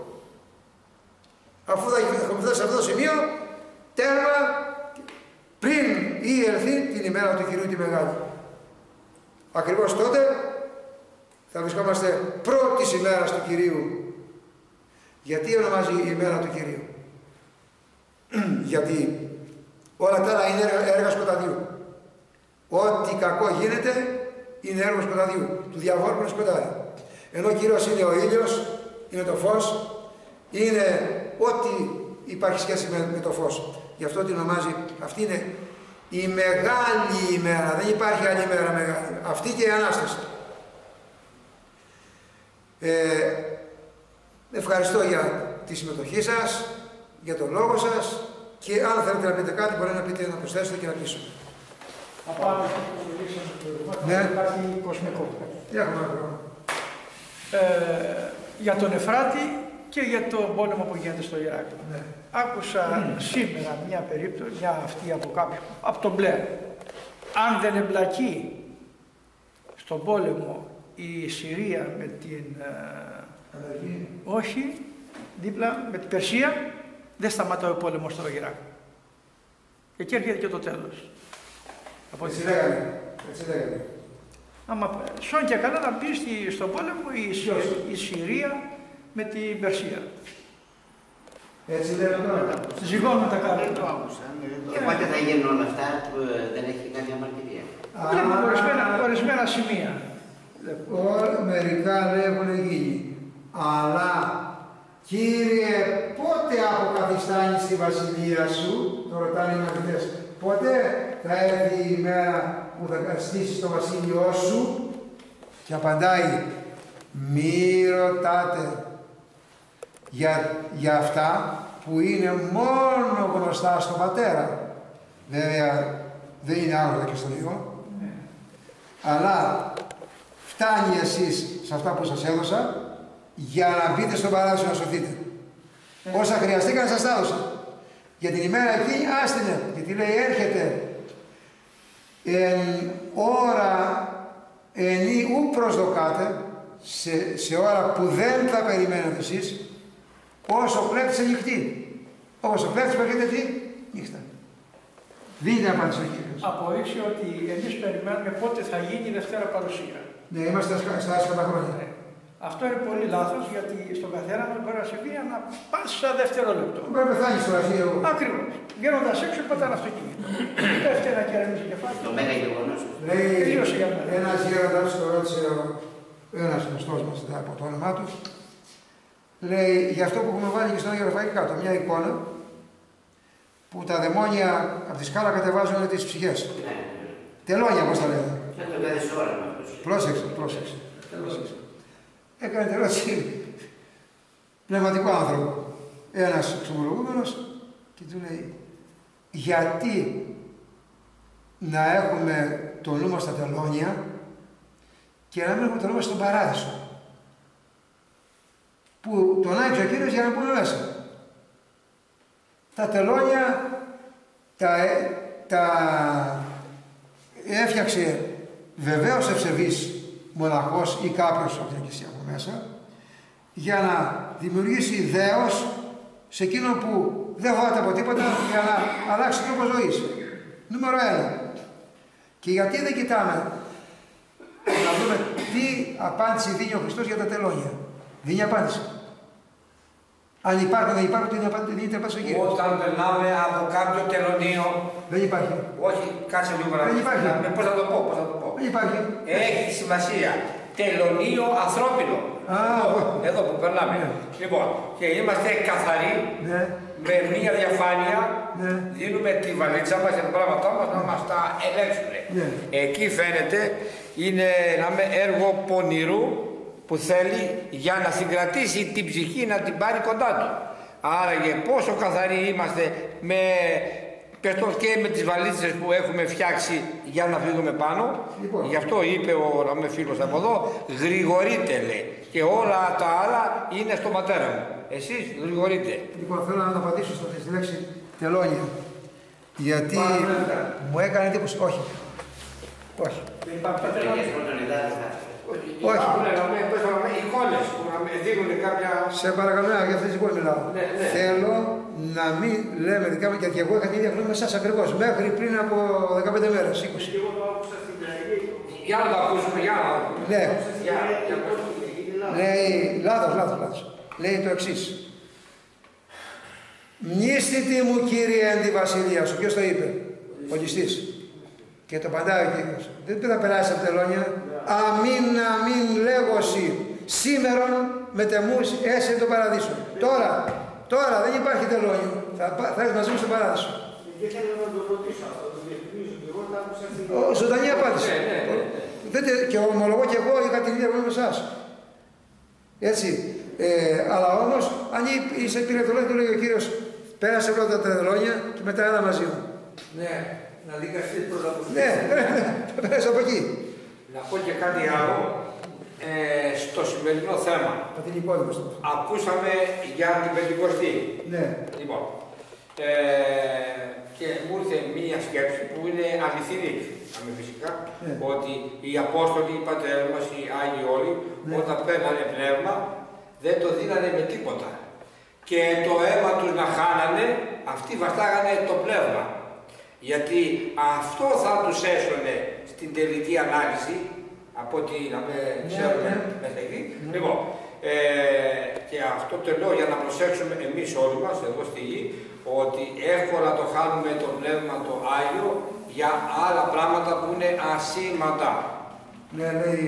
Αφού θα έχουμε φτάσει σε αυτό το σημείο, τέρμα πριν ή έρθει την ημέρα του Κυρίου τη Μεγάλη. Ακριβώς τότε θα βρισκόμαστε πρώτης ημέρας του Κυρίου. Γιατί ονομάζει η ημέρα του Κυρίου; <clears throat> Γιατί όλα τα άλλα είναι έργα, έργα σκοταδιού. Ό,τι κακό γίνεται είναι έργο σκοταδιού. Του διαβόλου είναι σκοτάδι. Ενώ ο Κύριος είναι ο ήλιος, είναι το φως, είναι ό,τι υπάρχει σχέση με, με το φως. Γι' αυτό την ονομάζει, αυτή είναι η μεγάλη ημέρα. Δεν υπάρχει άλλη ημέρα μεγάλη. Αυτή και η Ανάσταση. Ε, ευχαριστώ για τη συμμετοχή σας, για τον λόγο σας και αν θέλετε να πείτε κάτι μπορεί να πείτε να προσθέσετε και να πείσω. Απάνω που μιλήσαμε προηγουμένως, Ναι. υπάρχει κοσμικό. Τι έχουμε να πούμε; Ε, για τον Εφράτη και για τον πόλεμο που γίνεται στο Ιράκ. Ναι. Άκουσα σήμερα μια περίπτωση, μια αυτή από κάποιον, από τον Μπλερ. Αν δεν εμπλακεί στον πόλεμο η Συρία με την... ε, Αλλαγή. όχι, δίπλα με την Περσία, δεν σταματάει ο πόλεμος στο Ιράκ. Και εκεί έρχεται και το τέλος. Από Έτσι τη- λέγανε. Έτσι λέγανε. Άμα σόν και καλά να μπει στη- στον πόλεμο η, Συ- Ποιος; η Συρία με την Περσία. Έτσι λένε τώρα. Ζυγώνουν τα Δεν κάρτα. το άκουσα. ναι, δεν το Και πότε θα γίνουν όλα αυτά που ε, δεν έχει κάνει αμαρτυρία. Βλέπουμε ορισμένα, ορισμένα σημεία. Όλα μερικά λέγουν γίνει. Αλλά Κύριε, πότε αποκαθιστάνεις τη βασιλεία σου, το ρωτάνε οι μαθητές, πότε θα έρθει η μέρα που θα στήσεις το βασίλειό σου; Και απαντάει, μη ρωτάτε για, για αυτά που είναι μόνο γνωστά στον Πατέρα. Βέβαια δεν είναι άγνωστα και στον Υιό, αλλά φτάνει εσείς σε αυτά που σας έδωσα για να μπείτε στον παράδεισο να σωθείτε. Όσα χρειαστήκαν σας τα έδωσα. Για την ημέρα εκείνη άστινε, γιατί λέει έρχεται εν ώρα ενή ου προσδοκάτε σε, σε ώρα που δεν θα περιμένετε εσείς όσο πλέφτης ανοιχτή. Όπως ο πλέφτης που έρχεται τι, νύχτα. Δίνει απάντηση ο Κύριος. Απορρίψει ότι εμείς περιμένουμε πότε θα γίνει η Δευτέρα Παρουσία. Ναι, είμαστε στα- στα άσχατα χρόνια. Ε, Αυτό είναι πολύ λάθος γιατί στον καθένα μας μπορεί να συμβεί ένα πάσα δευτερόλεπτο. Μπορεί να πεθάνεις στο αρχείο. Ακριβώς. Βγαίνοντας έξω πατάνε αυτοκίνητο. Πέφτει ένα κεραμί στο κεφάλι. Το μέγα γεγονός. Λέει Τελείωσε για μένα. ένας γέροντας, το ρώτησε ο ένας γνωστός μας από το όνομά του. Λέει για αυτό που έχουμε βάλει και στον Άγιο Ραφαήλ κάτω, μια εικόνα που τα δαιμόνια από τη σκάλα κατεβάζουν τις ψυχές. Ναι, Τελώνια, πώς τα λένε. Σαν το κάθε ώρα με αυτό. Πρόσεξε, πρόσεξε. πρόσεξε. Έκανε την ερώτηση πνευματικό άνθρωπο. Ένας εξομολογούμενο και του λέει, γιατί να έχουμε το νου μας στα τελώνια και να μην έχουμε το νου μας στον παράδεισο; Που τον άγγιξε ο Κύριος για να μπουν μέσα. Τα τελώνια τα, ε- τα έφτιαξε βεβαίως ευσεβής μοναχός ή κάποιος από την εκκλησία από μέσα για να δημιουργήσει δέος σε εκείνο που δεν φοβάται από τίποτα για να αλλάξει τρόπο ζωής. Νούμερο ένα. Και γιατί δεν κοιτάμε να δούμε τι απάντηση δίνει ο Χριστός για τα τελώνια. Δίνει απάντηση. Αν υπάρχουν, δεν υπάρχουν, τι να πάτε, δείτε πάτε εκεί. Όταν περνάμε από κάποιο τελωνίο, Δεν υπάρχει. όχι, κάτσε λίγο να Δεν υπάρχει. να- Πώς θα το πω, πώς θα το πω. Δεν υπάρχει. Έχει σημασία. Τελωνίο ανθρώπινο. Α, εδώ, ω. εδώ που περνάμε. Ναι. Λοιπόν, και είμαστε καθαροί Ναι, με μία διαφάνεια. ναι. Δίνουμε τη βαλίτσα μας και τα πράγματά μας να μας τα ελέγξουν. Ναι. Εκεί φαίνεται είναι να με έργο πονηρού που θέλει για να συγκρατήσει την ψυχή να την πάρει κοντά του. Άραγε πόσο καθαροί είμαστε με, πες το, και με τις βαλίτσες που έχουμε φτιάξει για να φύγουμε πάνω. Λοιπόν. Γι' αυτό είπε ο να με φίλος από εδώ, γρηγορείτε λέει. Και όλα τα άλλα είναι στο πατέρα μου. Εσείς γρηγορείτε. Λοιπόν, θέλω να απαντήσω στη λέξη τελώνια. Γιατί Παρακαλώ. μου έκανε εντύπωση. Όχι. Όχι. Δεν υπάρχει Πατρικές πρωτονιδάδες θα Όχι. Υπάρχουν να με, πώς να με, εικόνες που να με δίνουν κάποια... Σε παρακαλώ, για αυτές τις εικόνες μιλάω. Ναι, ναι. Θέλω να μην λέμε δικά μου, γιατί εγώ είχα την ίδια γνώμη με εσάς ακριβώς, μέχρι πριν από 15 μέρες, 20. Για να το ακούσουμε, για να το ακούσουμε. Ναι, Για, για πώς. λέει, λάθος, λάθος, λάθος. Λέει το εξής. Μνήστητη μου κύριε αντιβασιλεία σου, ποιος το είπε, ο ληστής. Και το παντάει ο Κύριος. Δεν πρέπει να περάσει από τελώνια. Αμήν, αμήν λέγωση. Σήμερον με τεμούς έσαι το παραδείσο. Τώρα, τώρα δεν υπάρχει τελώνιο. Θα, πά- θα έρθεις μαζί μου στο παράδεισο. Και θέλω να το ρωτήσω αυτό, το διευκρινίζω και εγώ τα άκουσα στην Ο, ζωντανή απάντηση. Ναι, ναι, ναι. Δεν τε- και ομολογώ και εγώ είχα την ίδια γνώμη με εσάς. Έτσι. Ε, αλλά όμως, αν εί- είσαι πήρε το λόγο, του λέει ο Κύριος, πέρασε πρώτα τα τελώνια και μετά έλα μαζί μου. Ναι, να δικαστείς πρώτα από Ναι, πέρασε από εκεί. Να πω και κάτι άλλο ε, στο σημερινό θέμα. Από την υπόλοιπη στο. Ακούσαμε για την Πεντηκοστή. Ναι. Λοιπόν, ε, και μου ήρθε μία σκέψη που είναι αληθινή, με φυσικά, Ναι. ότι οι Απόστολοι, οι πατέρες μας, οι Άγιοι όλοι, Ναι. όταν παίρνανε πνεύμα, δεν το δίνανε με τίποτα. Και το αίμα τους να χάνανε, αυτοί βαστάγανε το πνεύμα. Γιατί αυτό θα τους έσωνε στην τελική ανάλυση, από ό,τι να με ξέρουμε ναι. μέσα εκεί. Λοιπόν, ε, και αυτό το λέω για να προσέξουμε εμείς όλοι μας εδώ στη γη, ότι εύκολα το χάνουμε το πνεύμα το Άγιο για άλλα πράγματα που είναι ασήμαντα. Ναι, λέει,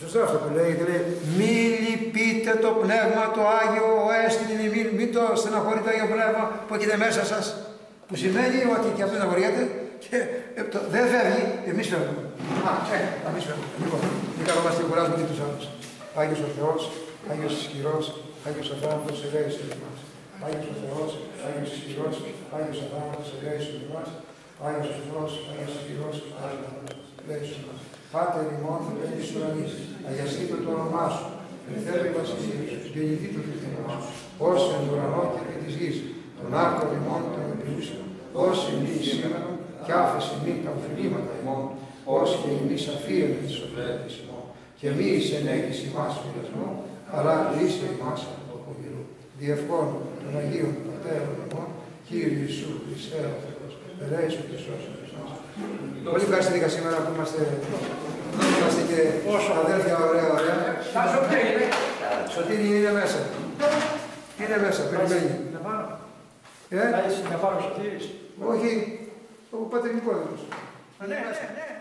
σωστό αυτό που λέει, λέει μη λυπείτε το πνεύμα το Άγιο, ο έστειν μην, μην το στεναχωρείτε το Άγιο Πνεύμα που έχετε μέσα σας. Που σημαίνει ότι και αυτός στεναχωριέται και ε, το, δεν φεύγει, εμείς φεύγουμε. Α, ε, εμείς φεύγουμε. Λοιπόν, μην καθόμαστε και κουράζουμε και τους άλλους. Άγιος ο Θεός, Άγιος ισχυρός, Άγιος ο θάνατος, ελέησε εμάς. Άγιος ο Θεός, Άγιος ισχυρός, Άγιος ο θάνατος, ελέησε εμάς. Άγιος ο Θεός, Άγιος ισχυρός, Άγιος ο θάνατος, ελέησε εμάς. Πάτερ ημών, εν εις ουρανής, αγιαστήτω το όνομά σου, ελθέρω η βασιλεία σου, γεννηθήτω το θύμα σου, ως εν ουρανό και επί της γης, τον άρτον ημών των επιούσεων, ως εμείς σήμερα, κι άφεση μη τα οφειλήματα ημών, ως και εμείς αφήρεμε τις οφειλέτες ημών, και μη εις ενέχεις ημάς πειρασμό, αλλά λύσε ημάς από το πονηρού. Διευκόν των Αγίων Πατέρων ημών, Κύριε Ιησού Χριστέ ο Θεός, ελέησον και σώσον τις μας. Πολύ ευχαριστήθηκα σήμερα που είμαστε, είμαστε και αδέρφια ωραία ωραία. Θα σου πει, είναι. Σωτήρι είναι μέσα. Είναι μέσα, περιμένει. Να πάρω. Ε, Θα είσαι να πάρω σωτήρης. όχι, ο πατερικός. Ναι, ναι, ναι.